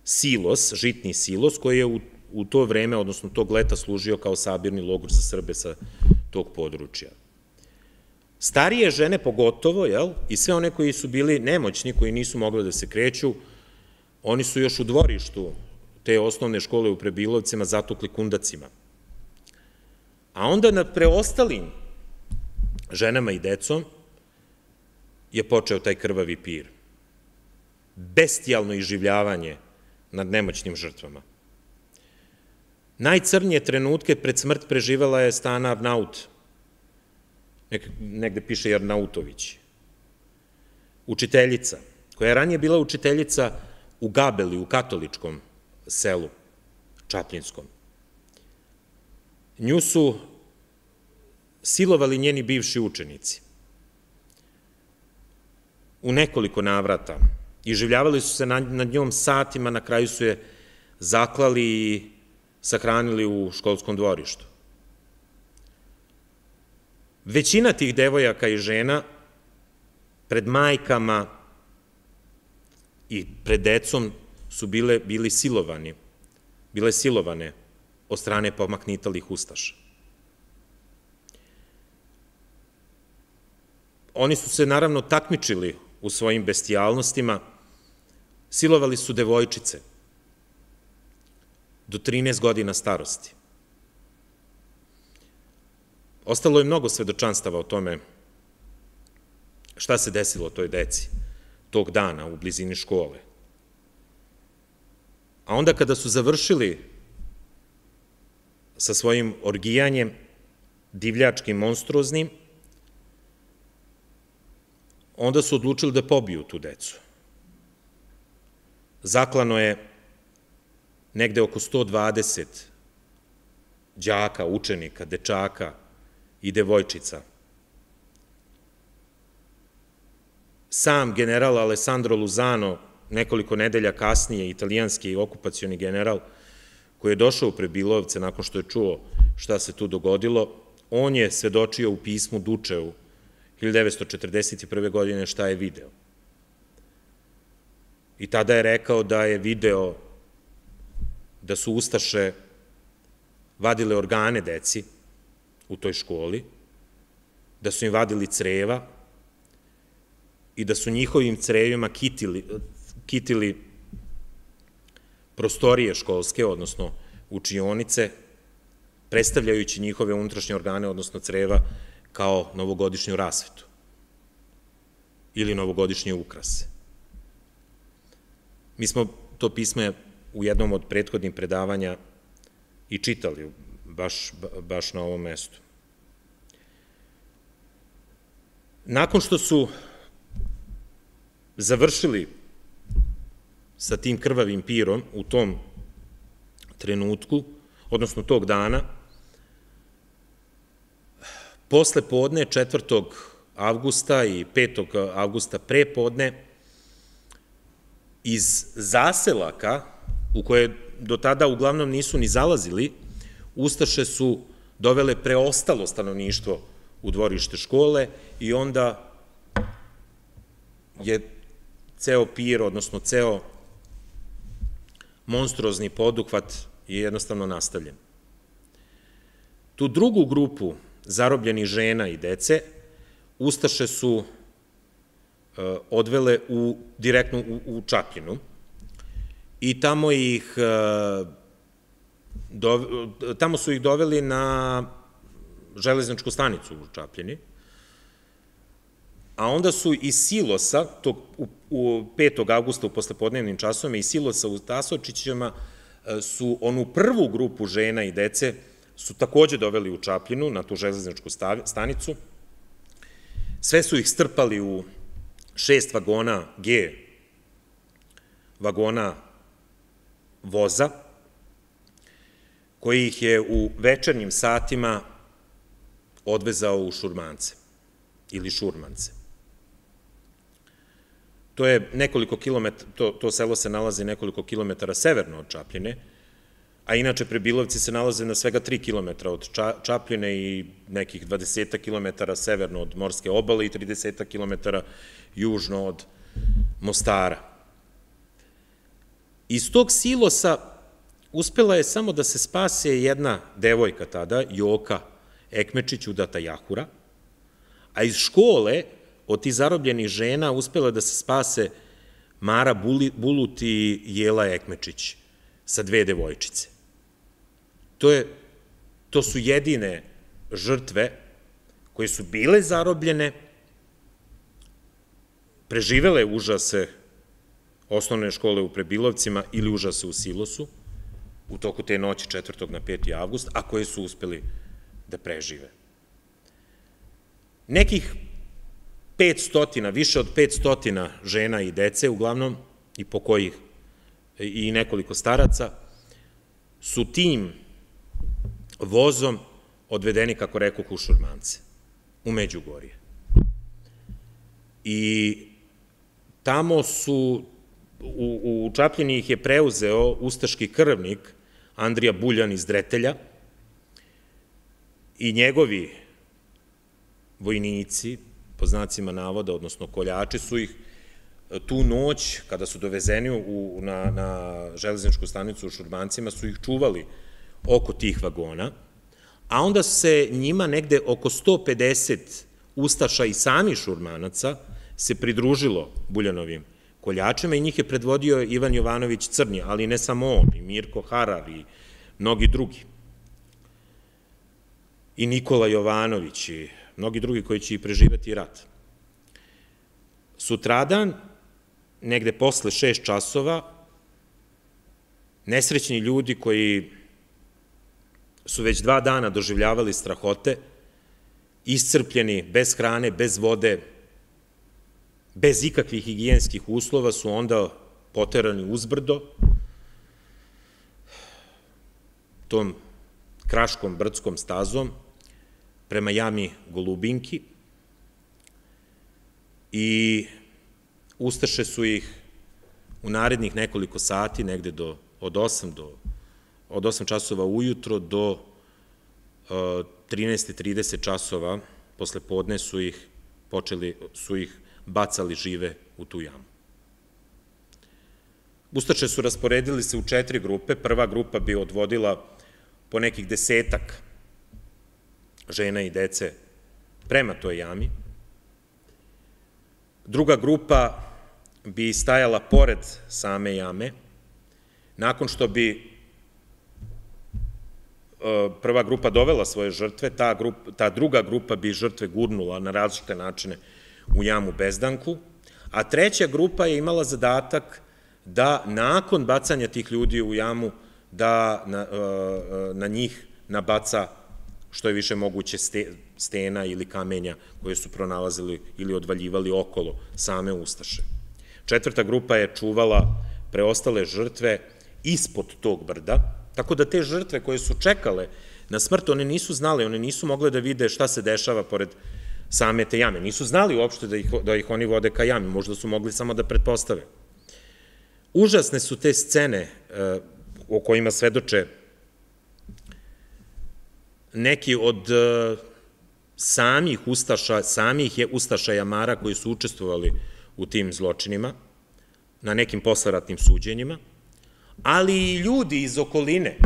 silos, žitni silos, koji je u, u to vreme, odnosno tog leta, služio kao sabirni logor za Srbe sa tog područja. Starije žene pogotovo, jel, i sve one koji su bili nemoćni, koji nisu mogli da se kreću, oni su još u dvorištu te osnovne škole u Prebilovcima zatukli kundacima. A onda na preostalim ženama i decom je počeo taj krvavi pir. Bestijalno iživljavanje nad nemoćnim žrtvama. Najcrnije trenutke pred smrt preživela je Stana Arnaut, negde piše Arnautović, učiteljica, koja je ranije bila učiteljica u Gabeli, u katoličkom selu, Čapljinskom. Nju su silovali njeni bivši učenici. U nekoliko navrata, i življavali su se nad, njom satima, na kraju su je zaklali i sahranili u školskom dvorištu. Većina tih devojaka i žena pred majkama i pred decom su bile, bili silovani, bile silovane od strane pomaknitalih ustaša. Oni su se naravno takmičili u svojim bestijalnostima, Silovali su devojčice do 13 godina starosti. Ostalo je mnogo svedočanstava o tome šta se desilo toj deci tog dana u blizini škole. A onda kada su završili sa svojim orgijanjem, divljačkim, monstruoznim, onda su odlučili da pobiju tu decu. Zaklano je negde oko 120 đaka, učenika, dečaka i devojčica. Sam general Alessandro Luzano, nekoliko nedelja kasnije, italijanski okupacioni general, koji je došao u Prebilovce nakon što je čuo šta se tu dogodilo, on je svedočio u pismu Dučeu 1941. godine šta je video. I tada je rekao da je video da su Ustaše vadile organe deci u toj školi, da su im vadili creva i da su njihovim crevima kitili, kitili prostorije školske, odnosno učionice, predstavljajući njihove unutrašnje organe, odnosno creva, kao novogodišnju rasvetu ili novogodišnje ukrase. Mi smo to pismo u jednom od prethodnih predavanja i čitali baš, baš na ovom mestu. Nakon što su završili sa tim krvavim pirom u tom trenutku, odnosno tog dana, posle podne 4. avgusta i 5. avgusta pre podne, iz zaselaka, u koje do tada uglavnom nisu ni zalazili, Ustaše su dovele preostalo stanovništvo u dvorište škole i onda je ceo pir, odnosno ceo monstruozni poduhvat je jednostavno nastavljen. Tu drugu grupu zarobljenih žena i dece Ustaše su odvele u, direktno u, u Čapljinu i tamo ih e, do, tamo su ih doveli na železničku stanicu u Čapljini, a onda su iz Silosa, tog, u, u 5. augusta u poslepodnevnim časovima, iz Silosa u Tasočićima su onu prvu grupu žena i dece su takođe doveli u Čapljinu, na tu železničku stanicu. Sve su ih strpali u šest vagona G, vagona voza, koji ih je u večernjim satima odvezao u Šurmance ili Šurmance. To je nekoliko kilometara, to, to selo se nalazi nekoliko kilometara severno od Čapljine, a inače Prebilovci se nalaze na svega 3 km od Čapljine i nekih 20 km severno od Morske obale i 30 km južno od Mostara. Iz tog silosa uspela je samo da se spase jedna devojka tada, Joka Ekmečić udata Jahura, a iz škole od tih zarobljenih žena uspela da se spase Mara Bulut i Jela Ekmečić sa dve devojčice. To, je, to su jedine žrtve koje su bile zarobljene, preživele užase osnovne škole u Prebilovcima ili užase u Silosu u toku te noći 4. na 5. avgust, a koje su uspeli da prežive. Nekih 500, više od 500 žena i dece, uglavnom, i po kojih i nekoliko staraca, su tim vozom odvedeni, kako rekao, u Šurmance, u Međugorje. I tamo su, u, u Čapljini ih je preuzeo ustaški krvnik Andrija Buljan iz Dretelja i njegovi vojnici, po znacima navoda, odnosno koljači, su ih tu noć, kada su dovezeni u, na, na železničku stanicu u Šurmancima, su ih čuvali oko tih vagona, a onda se njima negde oko 150 ustaša i sami šurmanaca se pridružilo Buljanovim koljačima i njih je predvodio Ivan Jovanović Crnje, ali ne samo on, i Mirko Harar i mnogi drugi. I Nikola Jovanović i mnogi drugi koji će i preživati rat. Sutradan, negde posle šest časova, nesrećni ljudi koji su već dva dana doživljavali strahote, iscrpljeni, bez hrane, bez vode, bez ikakvih higijenskih uslova su onda poterani uzbrdo tom kraškom brdskom stazom prema jami Golubinki i Ustaše su ih u narednih nekoliko sati, negde do, od 8 do od 8 časova ujutro do uh, 13.30 časova posle podne su ih počeli, su ih bacali žive u tu jamu. Ustaše su rasporedili se u četiri grupe. Prva grupa bi odvodila po nekih desetak žena i dece prema toj jami. Druga grupa bi stajala pored same jame. Nakon što bi e, prva grupa dovela svoje žrtve, ta, grupa, ta druga grupa bi žrtve gurnula na različite načine u jamu Bezdanku, a treća grupa je imala zadatak da nakon bacanja tih ljudi u jamu, da na, e, e, na njih nabaca što je više moguće stena ili kamenja koje su pronalazili ili odvaljivali okolo same Ustaše. Četvrta grupa je čuvala preostale žrtve ispod tog brda, tako da te žrtve koje su čekale na smrt, one nisu znale, one nisu mogle da vide šta se dešava pored same te jame. Nisu znali uopšte da ih, da ih oni vode ka jami, možda su mogli samo da pretpostave. Užasne su te scene e, o kojima svedoče neki od e, samih ustaša, samih je ustaša Jamara koji su učestvovali u tim zločinima, na nekim posleratnim suđenjima, ali i ljudi iz okoline,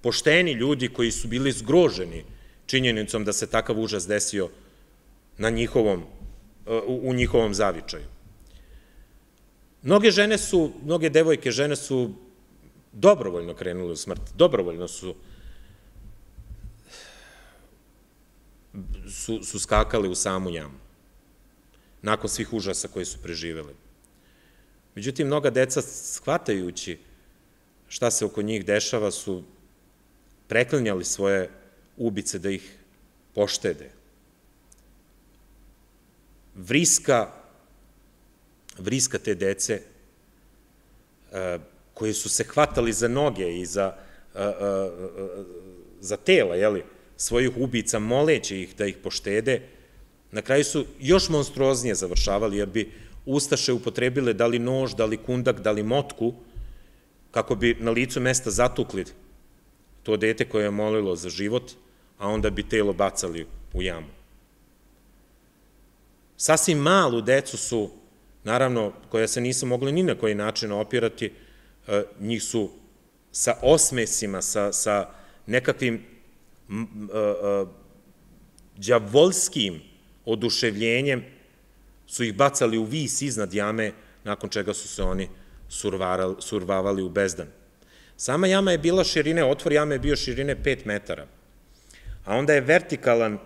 pošteni ljudi koji su bili zgroženi činjenicom da se takav užas desio na njihovom, u njihovom zavičaju. Mnoge žene su, mnoge devojke žene su dobrovoljno krenule u smrt, dobrovoljno su su, su skakale u samu jamu nakon svih užasa koje su preživele. Međutim, mnoga deca, shvatajući šta se oko njih dešava, su preklinjali svoje ubice da ih poštede. Vriska, vriska te dece, e, koji su se hvatali za noge i za, e, e, za tela, jeli, svojih ubica, moleći ih da ih poštede, Na kraju su još monstruoznije završavali, jer bi Ustaše upotrebile da li nož, da li kundak, da li motku, kako bi na licu mesta zatukli to dete koje je molilo za život, a onda bi telo bacali u jamu. Sasvim malu decu su, naravno, koja se nisu mogli ni na koji način opirati, e, njih su sa osmesima, sa, sa nekakvim djavolskim oduševljenjem su ih bacali u vis iznad jame, nakon čega su se oni survavali u bezdan. Sama jama je bila širine, otvor jame je bio širine 5 metara, a onda je vertikalan, e,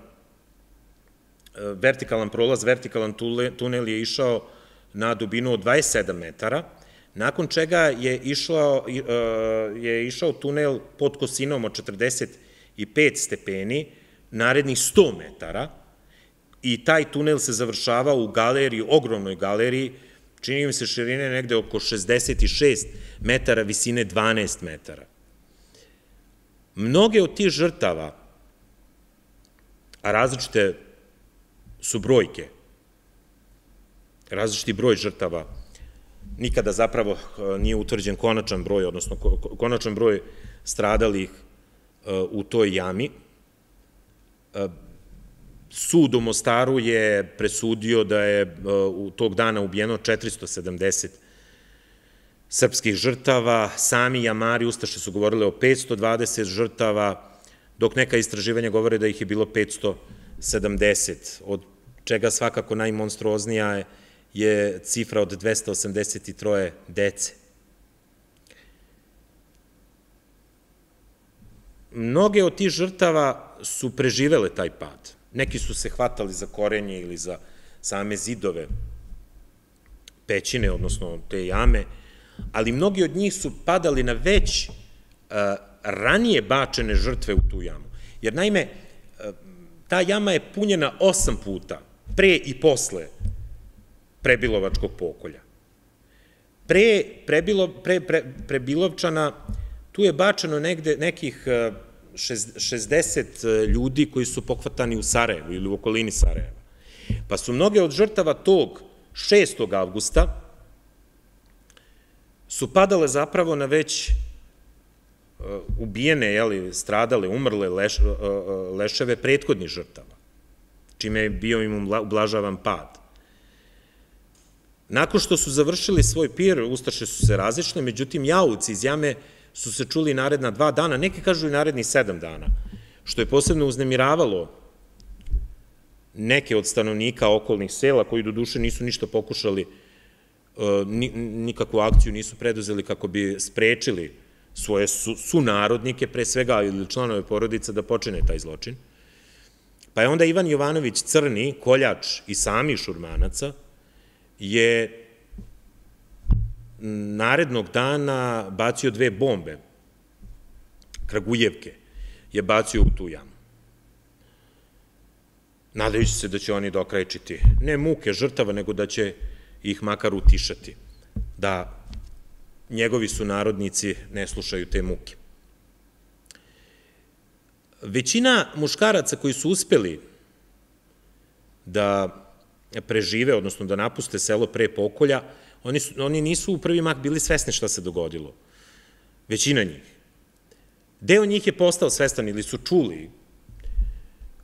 vertikalan prolaz, vertikalan tunel je išao na dubinu od 27 metara, nakon čega je išao, e, je išao tunel pod kosinom od 45 stepeni, narednih 100 metara, i taj tunel se završava u galeriji, ogromnoj galeriji, čini mi se širine negde oko 66 metara, visine 12 metara. Mnoge od tih žrtava, a različite su brojke, različiti broj žrtava, nikada zapravo eh, nije utvrđen konačan broj, odnosno konačan broj stradalih eh, u toj jami, eh, Sud u Mostaru je presudio da je uh, u tog dana ubijeno 470 srpskih žrtava, sami jamari Ustaše su govorile o 520 žrtava, dok neka istraživanja govore da ih je bilo 570, od čega svakako najmonstruoznija je cifra od 283 dece. Mnoge od tih žrtava su preživele taj pad. Neki su se hvatali za korenje ili za same zidove pećine, odnosno te jame, ali mnogi od njih su padali na već uh, ranije bačene žrtve u tu jamu. Jer naime, uh, ta jama je punjena osam puta, pre i posle prebilovačkog pokolja. Pre, prebilo, pre, pre, prebilovčana tu je bačeno negde nekih 60 ljudi koji su pokvatani u Sarajevu ili u okolini Sarajeva. Pa su mnoge od žrtava tog 6. avgusta su padale zapravo na već e, ubijene, jeli, stradale, umrle e, e, leševe prethodnih žrtava, čime je bio im ublažavan pad. Nakon što su završili svoj pir, Ustaše su se različne, međutim, jauci iz jame su se čuli naredna dva dana, neki kažu i naredni sedam dana, što je posebno uznemiravalo neke od stanovnika okolnih sela, koji do duše nisu ništa pokušali, e, nikakvu akciju nisu preduzeli kako bi sprečili svoje sunarodnike, pre svega ili članove porodica, da počine taj zločin. Pa je onda Ivan Jovanović Crni, koljač i sami šurmanaca, je narednog dana bacio dve bombe, Kragujevke, je bacio u tu jamu. Nadajući se da će oni dokrajčiti ne muke žrtava, nego da će ih makar utišati, da njegovi su narodnici ne slušaju te muke. Većina muškaraca koji su uspeli da prežive, odnosno da napuste selo pre pokolja, oni, su, oni nisu u prvi mak bili svesni šta se dogodilo. Većina njih. Deo njih je postao svestan ili su čuli,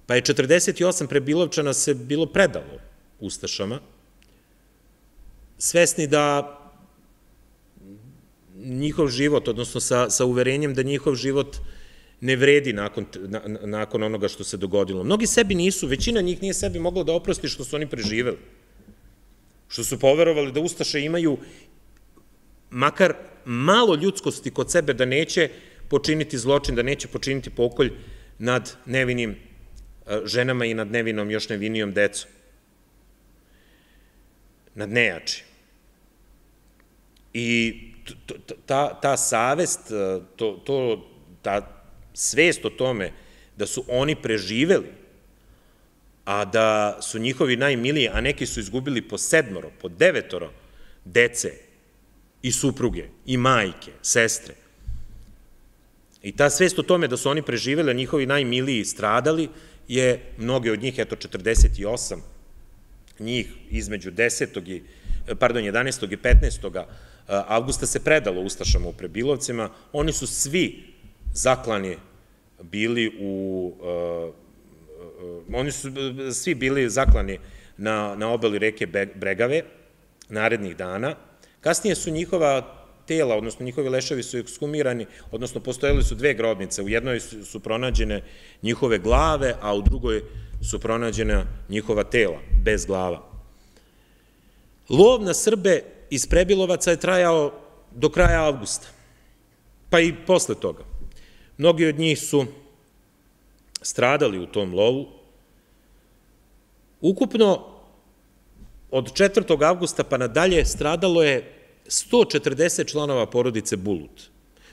pa je 48 prebilovčana se bilo predalo Ustašama, svesni da njihov život, odnosno sa, sa uverenjem da njihov život ne vredi nakon, na, nakon onoga što se dogodilo. Mnogi sebi nisu, većina njih nije sebi mogla da oprosti što su oni preživeli. Što su poverovali da Ustaše imaju makar malo ljudskosti kod sebe da neće počiniti zločin, da neće počiniti pokolj nad nevinim e, ženama i nad nevinom još nevinijom decom. Nad nejači. I ta, ta savest, e, to, to, ta svest o tome da su oni preživeli, a da su njihovi najmiliji, a neki su izgubili po sedmoro, po devetoro dece i supruge, i majke, sestre. I ta svest o tome da su oni preživeli, a njihovi najmiliji stradali, je mnoge od njih, eto 48 njih između 10. i, pardon, 11. i 15. avgusta se predalo Ustašama u Prebilovcima, oni su svi zaklani bili u, uh, oni su svi bili zaklani na, na obali reke Bregave narednih dana. Kasnije su njihova tela, odnosno njihovi leševi su ekskumirani, odnosno postojali su dve grobnice. U jednoj su pronađene njihove glave, a u drugoj su pronađena njihova tela, bez glava. Lov na Srbe iz Prebilovaca je trajao do kraja avgusta, pa i posle toga. Mnogi od njih su stradali u tom lovu. Ukupno od 4. avgusta pa nadalje stradalo je 140 članova porodice Bulut,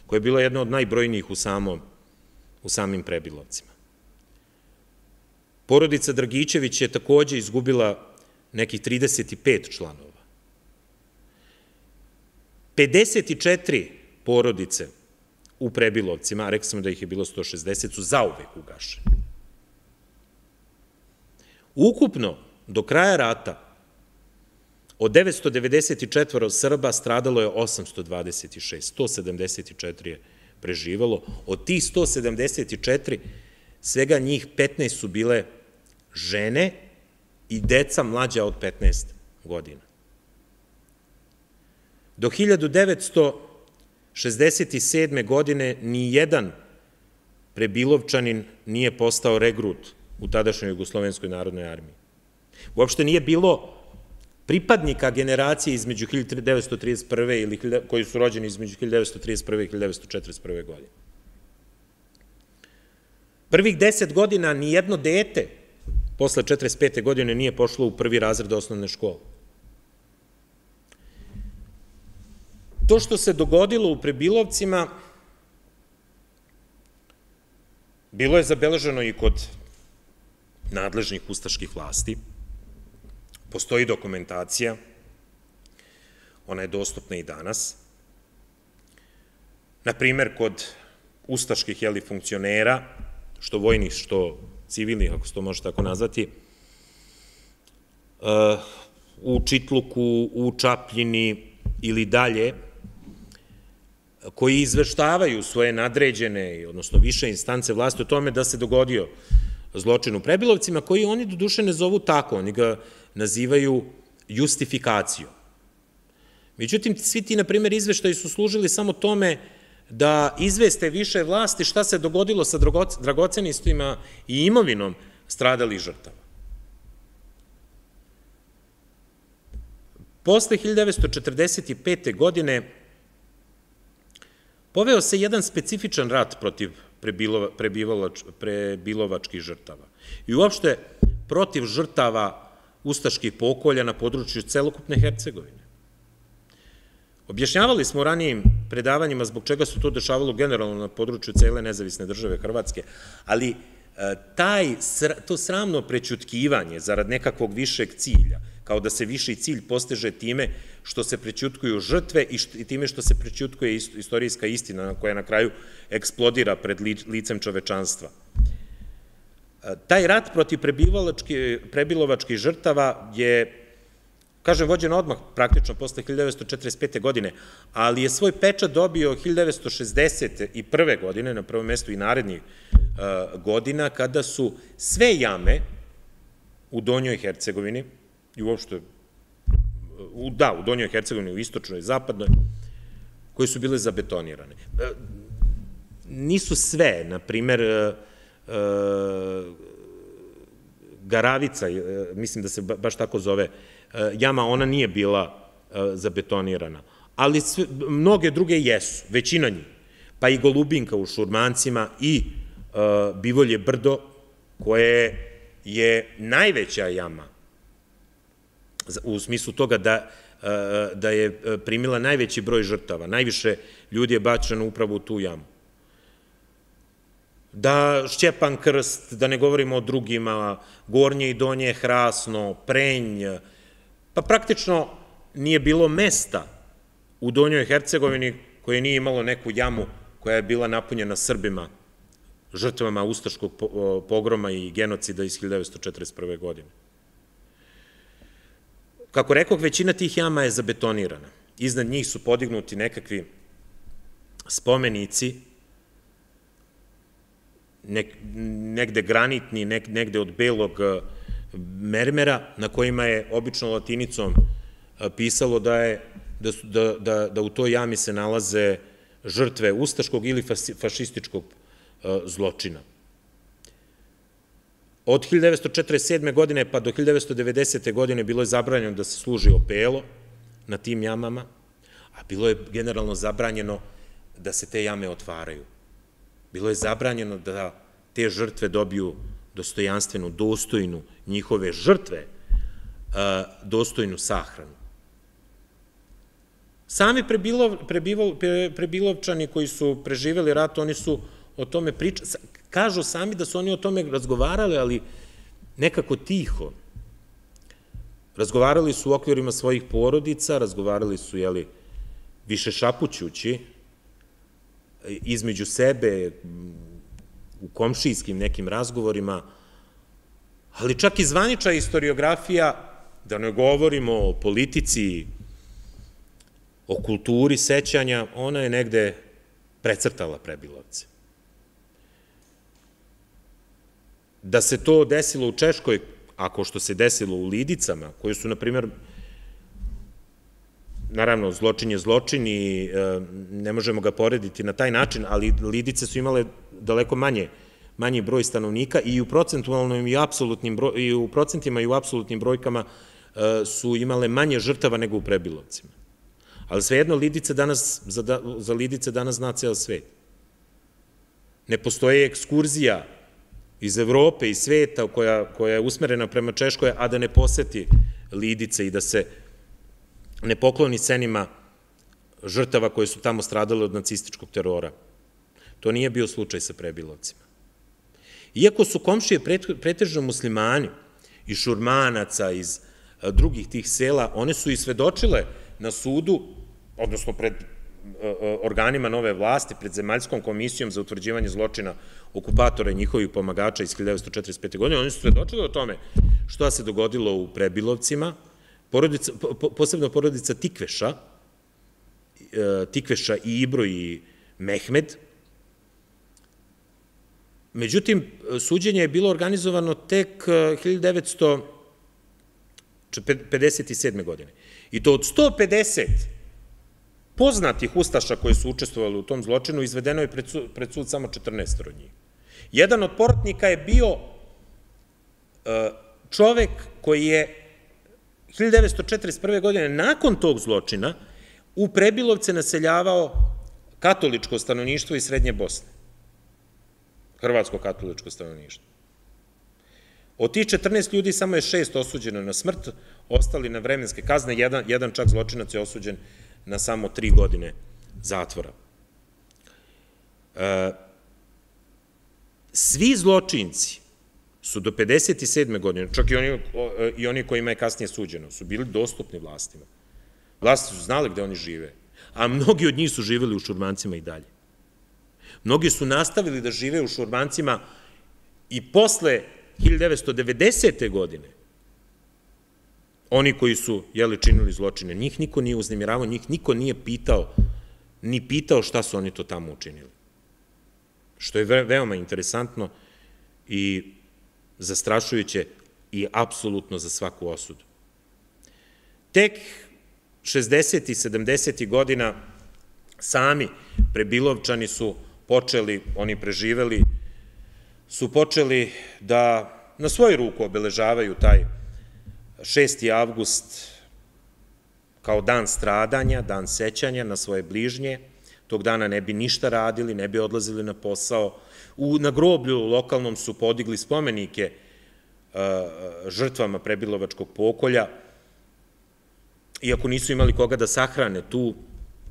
koja je bila jedna od najbrojnijih u, samom, u samim prebilovcima. Porodica Dragićević je takođe izgubila nekih 35 članova. 54 porodice u Prebilovcima, a rekao sam da ih je bilo 160, su zauvek ugašeni. Ukupno, do kraja rata, od 994 Srba stradalo je 826, 174 je preživalo. Od tih 174, svega njih 15 su bile žene i deca mlađa od 15 godina. Do 1900 67. godine ni jedan prebilovčanin nije postao regrut u tadašnjoj Jugoslovenskoj narodnoj armiji. Uopšte nije bilo pripadnika generacije između 1931. ili koji su rođeni između 1931. i 1941. godine. Prvih deset godina ni jedno dete posle 45. godine nije pošlo u prvi razred osnovne škole. To što se dogodilo u Prebilovcima bilo je zabeleženo i kod nadležnih ustaških vlasti. Postoji dokumentacija ona je dostupna i danas. Na primer, kod ustaških jeli, funkcionera, što vojnih, što civilnih, ako se to može tako nazvati, uh, u Čitluku, u Čapljini ili dalje, koji izveštavaju svoje nadređene, odnosno više instance vlasti o tome da se dogodio zločin u Prebilovcima, koji oni do duše ne zovu tako, oni ga nazivaju justifikacijom. Međutim, svi ti, na primjer, izveštaji su služili samo tome da izveste više vlasti šta se dogodilo sa dragocenistima i imovinom stradali žrtava. Posle 1945. godine poveo se jedan specifičan rat protiv prebilovačkih žrtava i uopšte protiv žrtava ustaških pokolja na području celokupne Hercegovine. Objašnjavali smo u ranijim predavanjima zbog čega se to dešavalo generalno na području cele nezavisne države Hrvatske, ali e, taj, to sramno prećutkivanje zarad nekakvog višeg cilja, kao da se viši cilj posteže time što se prećutkuju žrtve i time što se prećutkuje istorijska istina koja na kraju eksplodira pred licem čovečanstva. E, taj rat protiv prebilovačkih žrtava je kažem, vođen odmah praktično posle 1945. godine, ali je svoj pečat dobio 1961. godine, na prvom mestu i narednih uh, godina, kada su sve jame u Donjoj Hercegovini, i uopšte, u, da, u Donjoj Hercegovini, u istočnoj zapadnoj, koje su bile zabetonirane. Uh, nisu sve, na primer, uh, Garavica, mislim da se baš tako zove, E, jama, ona nije bila e, zabetonirana. Ali mnoge druge jesu, većina njih. Pa i Golubinka u Šurmancima i e, Bivolje brdo, koje je najveća jama u smislu toga da, da je primila najveći broj žrtava, najviše ljudi je bačeno upravo u tu jamu. Da Šćepan krst, da ne govorimo o drugima, Gornje i Donje, Hrasno, Prenj, Pa praktično nije bilo mesta u Donjoj Hercegovini koje nije imalo neku jamu koja je bila napunjena Srbima, žrtvama Ustaškog pogroma i genocida iz 1941. godine. Kako rekao, većina tih jama je zabetonirana. Iznad njih su podignuti nekakvi spomenici, negde granitni, negde od belog mermera na kojima je obično latinicom pisalo da, je, da, da, da, da u toj jami se nalaze žrtve ustaškog ili fašističkog zločina. Od 1947. godine pa do 1990. godine bilo je zabranjeno da se služi opelo na tim jamama, a bilo je generalno zabranjeno da se te jame otvaraju. Bilo je zabranjeno da te žrtve dobiju dostojanstvenu, dostojnu njihove žrtve, dostojnu sahranu. Sami prebilovčani koji su preživeli rat, oni su o tome pričali, kažu sami da su oni o tome razgovarali, ali nekako tiho. Razgovarali su u okvirima svojih porodica, razgovarali su, jeli, više šapućući, između sebe, u komšijskim nekim razgovorima, ali čak i zvaniča istoriografija, da ne govorimo o politici, o kulturi sećanja, ona je negde precrtala prebilovce. Da se to desilo u Češkoj, ako što se desilo u Lidicama, koje su, na primjer, naravno, zločin je zločin i e, ne možemo ga porediti na taj način, ali Lidice su imale daleko manje manji broj stanovnika i u procentualnom i apsolutnim i u procentima i u apsolutnim brojkama e, su imale manje žrtava nego u Prebilovcima. Ali svejedno Lidice danas, za, za Lidice danas zna ceo svet. Ne postoje ekskurzija iz Evrope i sveta koja, koja je usmerena prema Češkoj, a da ne poseti Lidice i da se ne pokloni cenima žrtava koje su tamo stradale od nacističkog terora. To nije bio slučaj sa Prebilovcima. Iako su komšije pretežno muslimani, iz šurmanaca, iz drugih tih sela, one su i svedočile na sudu, odnosno pred organima nove vlasti, pred Zemaljskom komisijom za utvrđivanje zločina okupatora i njihovih pomagača iz 1945. godine, oni su svedočili o tome što se dogodilo u Prebilovcima, posebno porodica Tikveša, e, Tikveša i Ibro i Mehmed. Međutim, suđenje je bilo organizovano tek 1957. E, godine. I to od 150 poznatih ustaša koji su učestvovali u tom zločinu, izvedeno je pred sud, pred sud samo 14 od njih. Jedan od porotnika je bio e, čovek koji je 1941. godine, nakon tog zločina, u Prebilovce naseljavao katoličko stanovništvo iz Srednje Bosne. Hrvatsko katoličko stanovništvo. Od tih 14 ljudi samo je šest osuđeno na smrt, ostali na vremenske kazne, jedan, jedan čak zločinac je osuđen na samo tri godine zatvora. E, svi zločinci su do 57. godine, čak i oni, i oni kojima je kasnije suđeno, su bili dostupni vlastima. Vlasti su znali gde oni žive, a mnogi od njih su živeli u šurmancima i dalje. Mnogi su nastavili da žive u šurmancima i posle 1990. godine, oni koji su, jeli, činili zločine, njih niko nije uznemiravao, njih niko nije pitao, ni pitao šta su oni to tamo učinili. Što je veoma interesantno i zastrašujuće i apsolutno za svaku osudu. Tek 60. i 70. godina sami prebilovčani su počeli, oni preživeli, su počeli da na svoju ruku obeležavaju taj 6. avgust kao dan stradanja, dan sećanja na svoje bližnje, tog dana ne bi ništa radili, ne bi odlazili na posao. U, na groblju lokalnom su podigli spomenike uh, žrtvama prebilovačkog pokolja, iako nisu imali koga da sahrane tu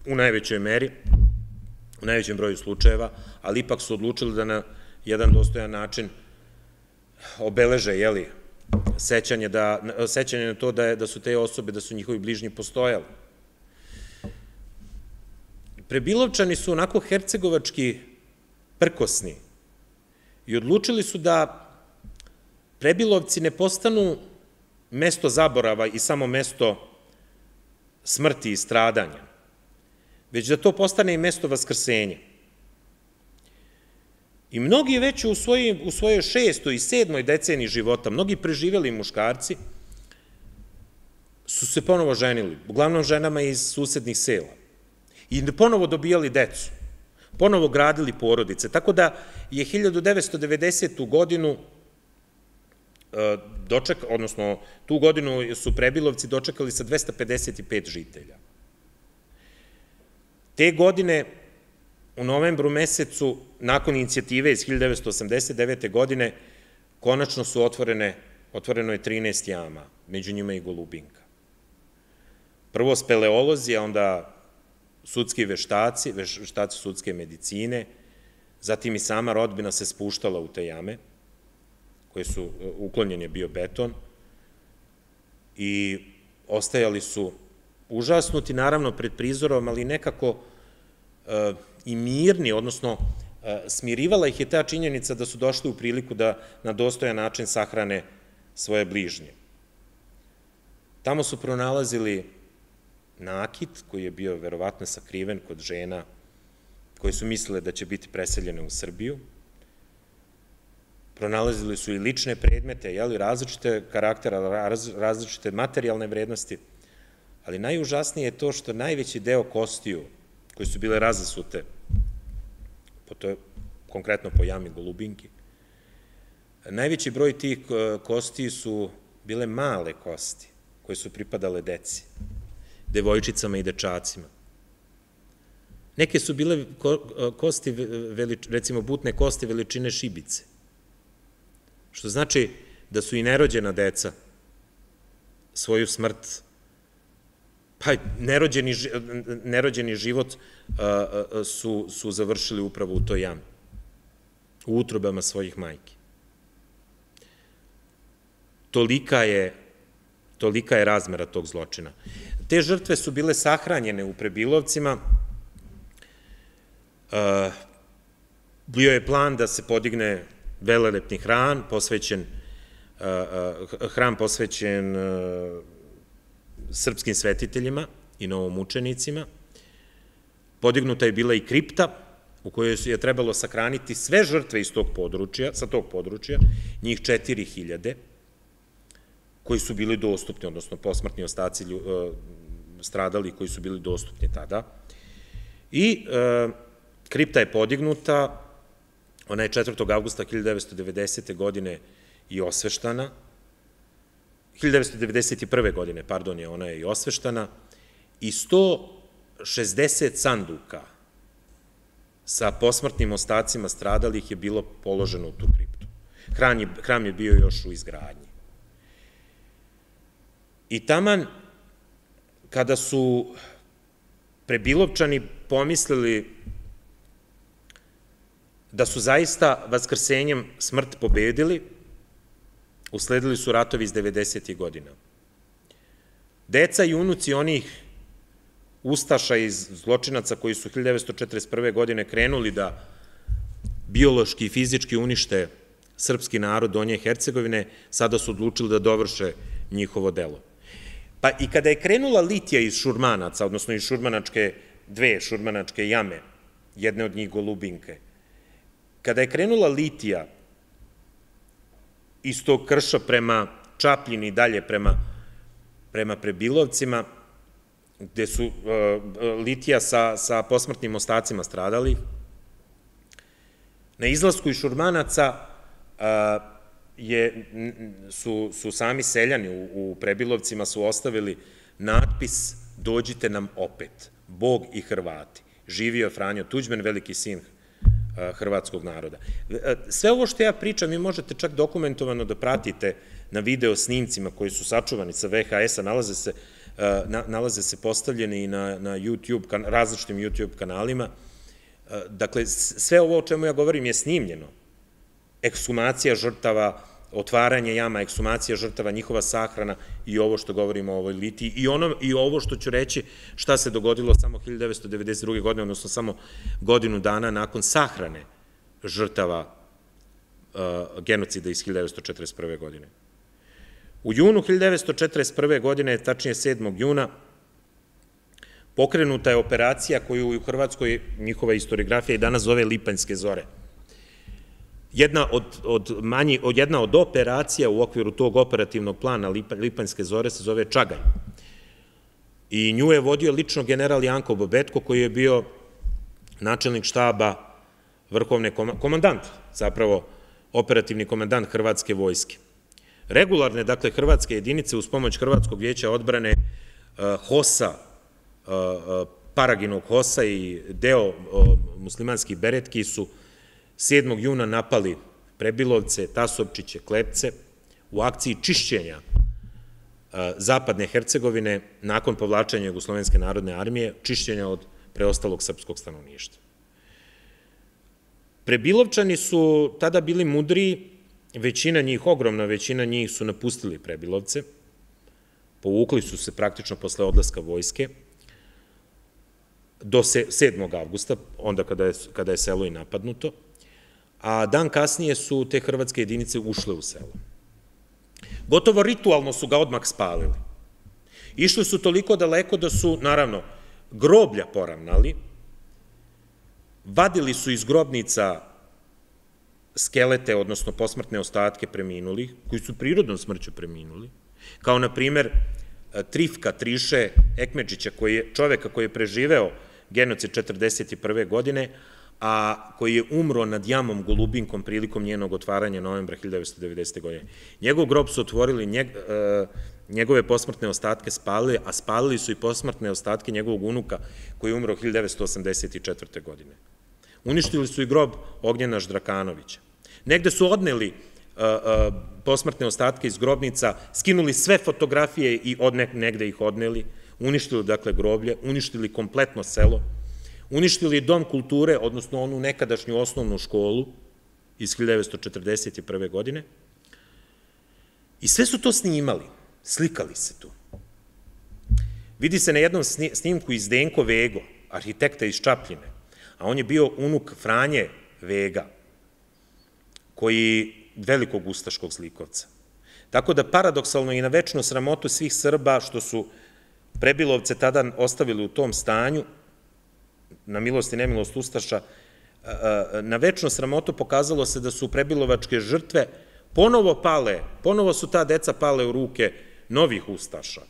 u najvećoj meri, u najvećem broju slučajeva, ali ipak su odlučili da na jedan dostojan način obeleže, jeli, sećanje, da, sećanje na to da, je, da su te osobe, da su njihovi bližnji postojali. Prebilovčani su onako hercegovački prkosni i odlučili su da Prebilovci ne postanu mesto zaborava i samo mesto smrti i stradanja, već da to postane i mesto vaskrsenja. I mnogi već u, svojim, u svojoj šestoj i sedmoj deceniji života, mnogi preživjeli muškarci, su se ponovo ženili, uglavnom ženama iz susednih sela. I ponovo dobijali decu, ponovo gradili porodice. Tako da je 1990. godinu e, doček, odnosno tu godinu su Prebilovci dočekali sa 255 žitelja. Te godine u novembru mesecu, nakon inicijative iz 1989. godine, konačno su otvorene, otvoreno je 13 jama, među njima i Golubinka. Prvo speleolozi, a onda sudski veštaci, veštaci sudske medicine, zatim i sama rodbina se spuštala u te jame, koje su, uklonjen je bio beton, i ostajali su užasnuti, naravno, pred prizorom, ali nekako e, i mirni, odnosno e, smirivala ih je ta činjenica da su došli u priliku da na dostojan način sahrane svoje bližnje. Tamo su pronalazili nakit koji je bio verovatno sakriven kod žena koje su mislile da će biti preseljene u Srbiju. Pronalazili su i lične predmete, jeli, različite karaktera, različite materijalne vrednosti, ali najužasnije je to što najveći deo kostiju koje su bile razasute, po to je konkretno po jami Golubinki. Najveći broj tih e, kosti su bile male kosti, koje su pripadale deci, devojčicama i dečacima. Neke su bile e, kosti, recimo butne kosti veličine šibice, što znači da su i nerođena deca svoju smrt pa nerođeni, nerođeni život su, su završili upravo u toj jami, u utrobama svojih majki. Tolika je, tolika je razmera tog zločina. Te žrtve su bile sahranjene u Prebilovcima. Bio je plan da se podigne velelepni hran, posvećen, hram posvećen srpskim svetiteljima i novomučenicima. Podignuta je bila i kripta, u kojoj je trebalo sakraniti sve žrtve iz tog područja, sa tog područja, njih 4000, koji su bili dostupni, odnosno posmrtni ostaci stradali koji su bili dostupni tada. I e, kripta je podignuta, ona je 4. augusta 1990. godine i osveštana, 1991. godine, pardon, je ona je i osveštana, i 160 sanduka sa posmrtnim ostacima stradalih je bilo položeno u tu kriptu. Hram je, hram je bio još u izgradnji. I taman kada su prebilovčani pomislili da su zaista vaskrsenjem smrt pobedili, usledili su ratovi iz 90. godina. Deca i unuci onih ustaša iz zločinaca koji su 1941. godine krenuli da biološki i fizički unište srpski narod Donje Hercegovine, sada su odlučili da dovrše njihovo delo. Pa i kada je krenula litija iz Šurmanaca, odnosno iz Šurmanačke, dve Šurmanačke jame, jedne od njih Golubinke, kada je krenula litija iz tog krša prema Čapljini i dalje prema, prema Prebilovcima, gde su uh, litija sa, sa posmrtnim ostacima stradali, na izlasku iz Šurmanaca uh, je, su, su sami seljani u, u Prebilovcima su ostavili natpis Dođite nam opet, Bog i Hrvati. Živio Franjo Tuđman, veliki sin hrvatskog naroda. Sve ovo što ja pričam, vi možete čak dokumentovano da pratite na video snimcima koji su sačuvani sa VHS-a, nalaze se, nalaze se postavljeni na, na YouTube, različitim YouTube kanalima. Dakle, sve ovo o čemu ja govorim je snimljeno ekshumacija žrtava, otvaranje jama, ekshumacija žrtava, njihova sahrana i ovo što govorimo o ovoj litiji i, ono, i ovo što ću reći šta se dogodilo samo 1992. godine, odnosno samo godinu dana nakon sahrane žrtava uh, genocida iz 1941. godine. U junu 1941. godine, tačnije 7. juna, pokrenuta je operacija koju u Hrvatskoj njihova historiografija i danas zove Lipanjske zore – Jedna od, od, manji, jedna od operacija u okviru tog operativnog plana Lipanjske zore se zove Čagaj. I nju je vodio lično general Janko Bobetko, koji je bio načelnik štaba vrhovne komandant, zapravo operativni komandant Hrvatske vojske. Regularne, dakle, hrvatske jedinice uz pomoć Hrvatskog vijeća odbrane eh, HOS-a, eh, eh, Paraginog HOS-a i deo muslimanskih beretki su 7. juna napali Prebilovce, Tasovčiće, Klepce u akciji čišćenja zapadne Hercegovine nakon povlačenja Jugoslovenske narodne armije, čišćenja od preostalog srpskog stanovništva. Prebilovčani su tada bili mudri, većina njih, ogromna većina njih su napustili Prebilovce, povukli su se praktično posle odlaska vojske, do 7. avgusta, onda kada je, kada je selo i napadnuto, a dan kasnije su te hrvatske jedinice ušle u selo. Gotovo ritualno su ga odmah spalili. Išli su toliko daleko da su, naravno, groblja poravnali, vadili su iz grobnica skelete, odnosno posmrtne ostatke preminulih, koji su prirodnom smrću preminuli, kao na primer Trifka Triše Ekmeđića, koji je, čoveka koji je preživeo genocid 41. godine, a koji je umro nad jamom Golubinkom prilikom njenog otvaranja novembra 1990. godine. Njegov grob su otvorili, e, njegove posmrtne ostatke spalili, a spalili su i posmrtne ostatke njegovog unuka koji je umro 1984. godine. Uništili su i grob Ognjena Ždrakanovića. Negde su odneli e, e, posmrtne ostatke iz grobnica, skinuli sve fotografije i negde ih odneli, uništili dakle groblje, uništili kompletno selo, uništili dom kulture, odnosno onu nekadašnju osnovnu školu iz 1941. godine. I sve su to snimali, slikali se tu. Vidi se na jednom snimku iz Denko Vego, arhitekta iz Čapljine, a on je bio unuk Franje Vega, koji velikog ustaškog zlikovca. Tako da paradoksalno i na večnu sramotu svih Srba što su prebilovce tada ostavili u tom stanju, na milost i nemilost Ustaša, na večnu sramotu pokazalo se da su prebilovačke žrtve ponovo pale, ponovo su ta deca pale u ruke novih Ustaša.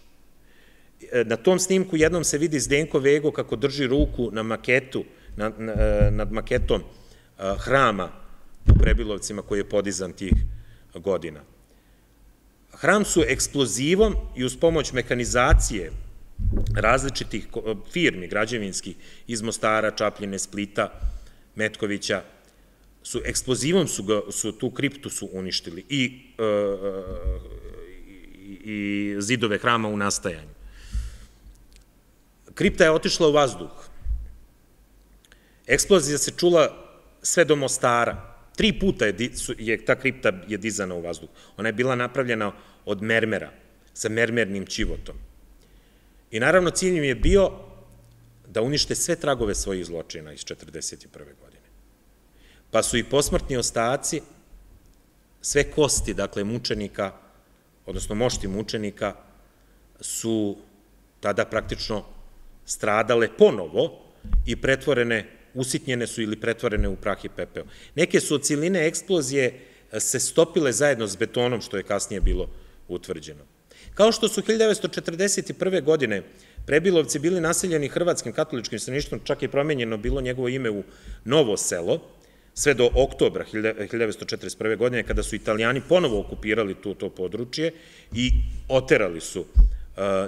E, na tom snimku jednom se vidi Zdenko Vego kako drži ruku na maketu, nad maketom hrama u Prebilovcima koji je podizan tih godina. Hram su eksplozivom i uz pomoć mekanizacije različitih firmi građevinskih iz Mostara, Čapljine, Splita, Metkovića, su eksplozivom su, ga, su tu kriptu su uništili i, e, i zidove hrama u nastajanju. Kripta je otišla u vazduh. Eksplozija se čula sve do Mostara. Tri puta je, je ta kripta je dizana u vazduh. Ona je bila napravljena od mermera, sa mermernim čivotom. I naravno cilj im je bio da unište sve tragove svojih zločina iz 1941. godine. Pa su i posmrtni ostaci, sve kosti, dakle, mučenika, odnosno mošti mučenika, su tada praktično stradale ponovo i pretvorene, usitnjene su ili pretvorene u prah i pepeo. Neke su od ciline eksplozije se stopile zajedno s betonom, što je kasnije bilo utvrđeno. Kao što su 1941. godine Prebilovci bili naseljeni hrvatskim katoličkim stanovništvom, čak je promenjeno bilo njegovo ime u Novo selo, sve do oktobra 1941. godine, kada su italijani ponovo okupirali to, to područje i oterali su uh,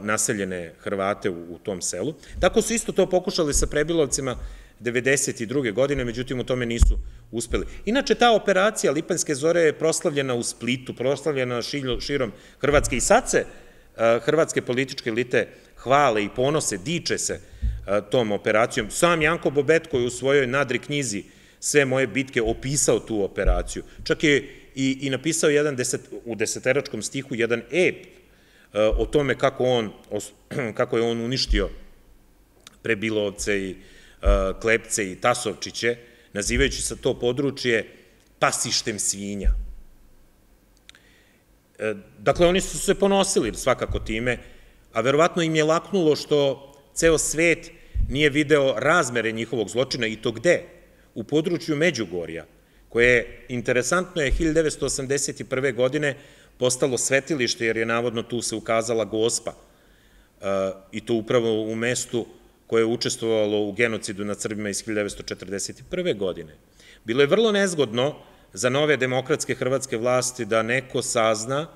naseljene Hrvate u, u tom selu. Tako su isto to pokušali sa Prebilovcima 1992. godine, međutim u tome nisu uspeli. Inače, ta operacija Lipanske zore je proslavljena u Splitu, proslavljena širom Hrvatske i sad se hrvatske političke elite hvale i ponose, diče se tom operacijom. Sam Janko Bobetko je u svojoj nadri knjizi sve moje bitke opisao tu operaciju. Čak je i, i napisao jedan deset, u deseteračkom stihu jedan ep o tome kako, on, kako je on uništio Prebilovce i Klepce i Tasovčiće, nazivajući sa to područje pasištem svinja. E, dakle, oni su se ponosili svakako time, a verovatno im je laknulo što ceo svet nije video razmere njihovog zločina i to gde? U području Međugorja, koje je, interesantno je, 1981. godine postalo svetilište, jer je navodno tu se ukazala gospa, e, i to upravo u mestu koje je učestvovalo u genocidu nad Srbima iz 1941. godine. Bilo je vrlo nezgodno za nove demokratske hrvatske vlasti da neko sazna,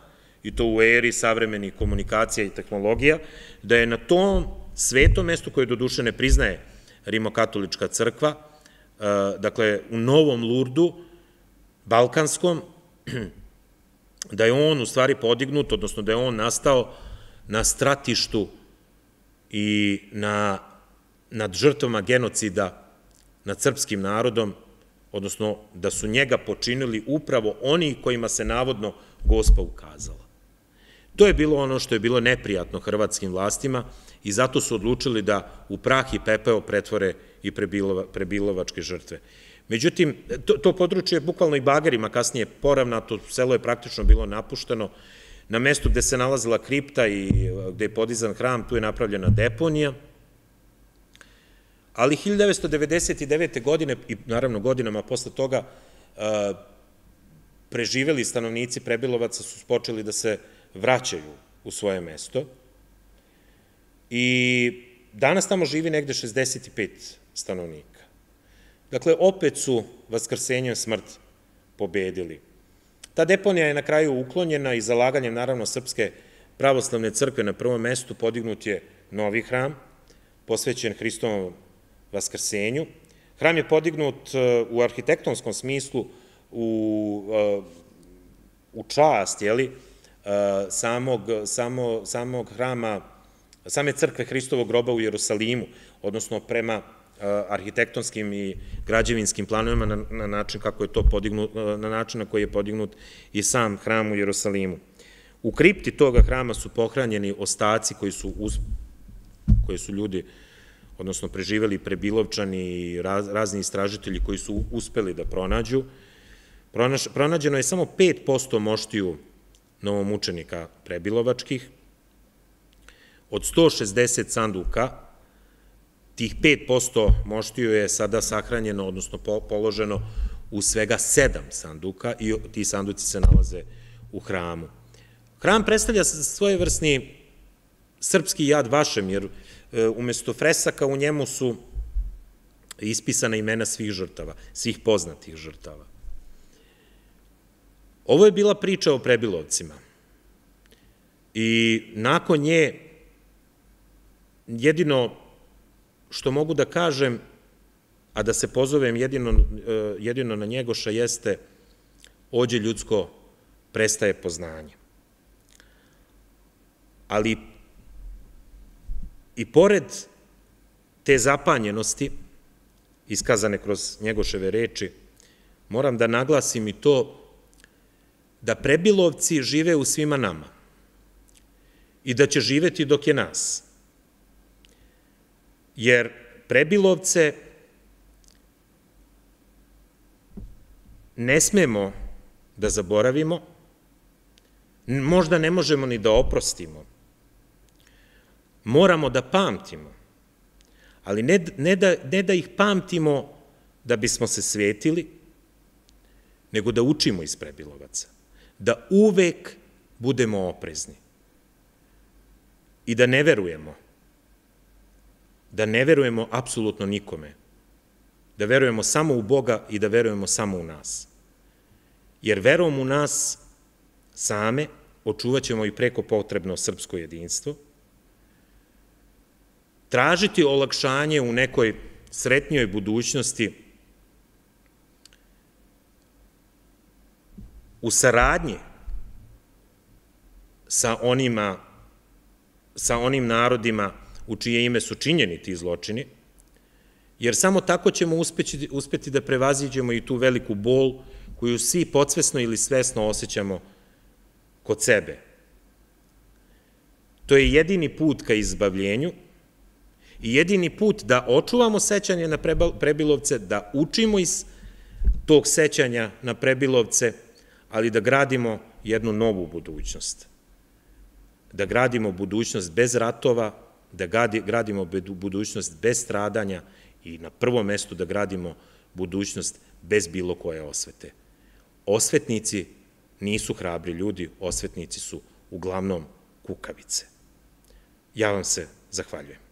i to u eri savremenih komunikacija i tehnologija, da je na tom svetom mestu koje do duše ne priznaje Rimokatolička crkva, dakle u Novom Lurdu, Balkanskom, da je on u stvari podignut, odnosno da je on nastao na stratištu i na nad žrtvama genocida nad srpskim narodom, odnosno da su njega počinili upravo oni kojima se navodno gospa ukazala. To je bilo ono što je bilo neprijatno hrvatskim vlastima i zato su odlučili da u prah i pepeo pretvore i prebilovačke žrtve. Međutim, to, to područje je bukvalno i bagerima kasnije poravnato, selo je praktično bilo napušteno, na mestu gde se nalazila kripta i gde je podizan hram, tu je napravljena deponija, ali 1999. godine i naravno godinama posle toga preživeli stanovnici Prebilovaca su počeli da se vraćaju u svoje mesto i danas tamo živi negde 65 stanovnika. Dakle, opet su vaskrsenjem smrt pobedili. Ta deponija je na kraju uklonjena i zalaganjem, naravno, Srpske pravoslavne crkve na prvom mestu podignut je novi hram, posvećen Hristovom Vaskrsenju. Hram je podignut e, u arhitektonskom smislu u, e, u čast, jeli, e, samog, samo, samog hrama, same crkve Hristovog groba u Jerusalimu, odnosno prema arhitektonskim i građevinskim planovima na, na način kako je to podignut, na način na koji je podignut i sam hram u Jerusalimu. U kripti toga hrama su pohranjeni ostaci koji su uz, koje su ljudi, odnosno preživeli prebilovčani i razni istražitelji koji su uspeli da pronađu, pronađeno je samo 5% moštiju novomučenika prebilovačkih, od 160 sanduka, tih 5% moštiju je sada sahranjeno, odnosno položeno u svega sedam sanduka i ti sanduci se nalaze u hramu. Hram predstavlja svojevrsni srpski jad vašem, jer umesto fresaka u njemu su ispisana imena svih žrtava, svih poznatih žrtava. Ovo je bila priča o prebilovcima. I nakon nje, jedino što mogu da kažem, a da se pozovem jedino, e, jedino na Njegoša, jeste ođe ljudsko prestaje poznanje. Ali i pored te zapanjenosti, iskazane kroz Njegoševe reči, moram da naglasim i to da prebilovci žive u svima nama i da će živeti dok je nas. Jer prebilovce ne smemo da zaboravimo, možda ne možemo ni da oprostimo, moramo da pamtimo, ali ne, ne, da, ne da ih pamtimo da bismo se svetili, nego da učimo iz prebilovaca, da uvek budemo oprezni i da ne verujemo, da ne verujemo apsolutno nikome, da verujemo samo u Boga i da verujemo samo u nas. Jer verom u nas same očuvat ćemo i preko potrebno srpsko jedinstvo, tražiti olakšanje u nekoj sretnijoj budućnosti u saradnji sa onima, sa onim narodima u čije ime su činjeni ti zločini, jer samo tako ćemo uspeti, uspeti da prevaziđemo i tu veliku bol koju svi podsvesno ili svesno osjećamo kod sebe. To je jedini put ka izbavljenju i jedini put da očuvamo sećanje na prebilovce, da učimo iz tog sećanja na prebilovce, ali da gradimo jednu novu budućnost. Da gradimo budućnost bez ratova, da gradimo budućnost bez stradanja i na prvom mestu da gradimo budućnost bez bilo koje osvete. Osvetnici nisu hrabri ljudi, osvetnici su uglavnom kukavice. Ja vam se zahvaljujem.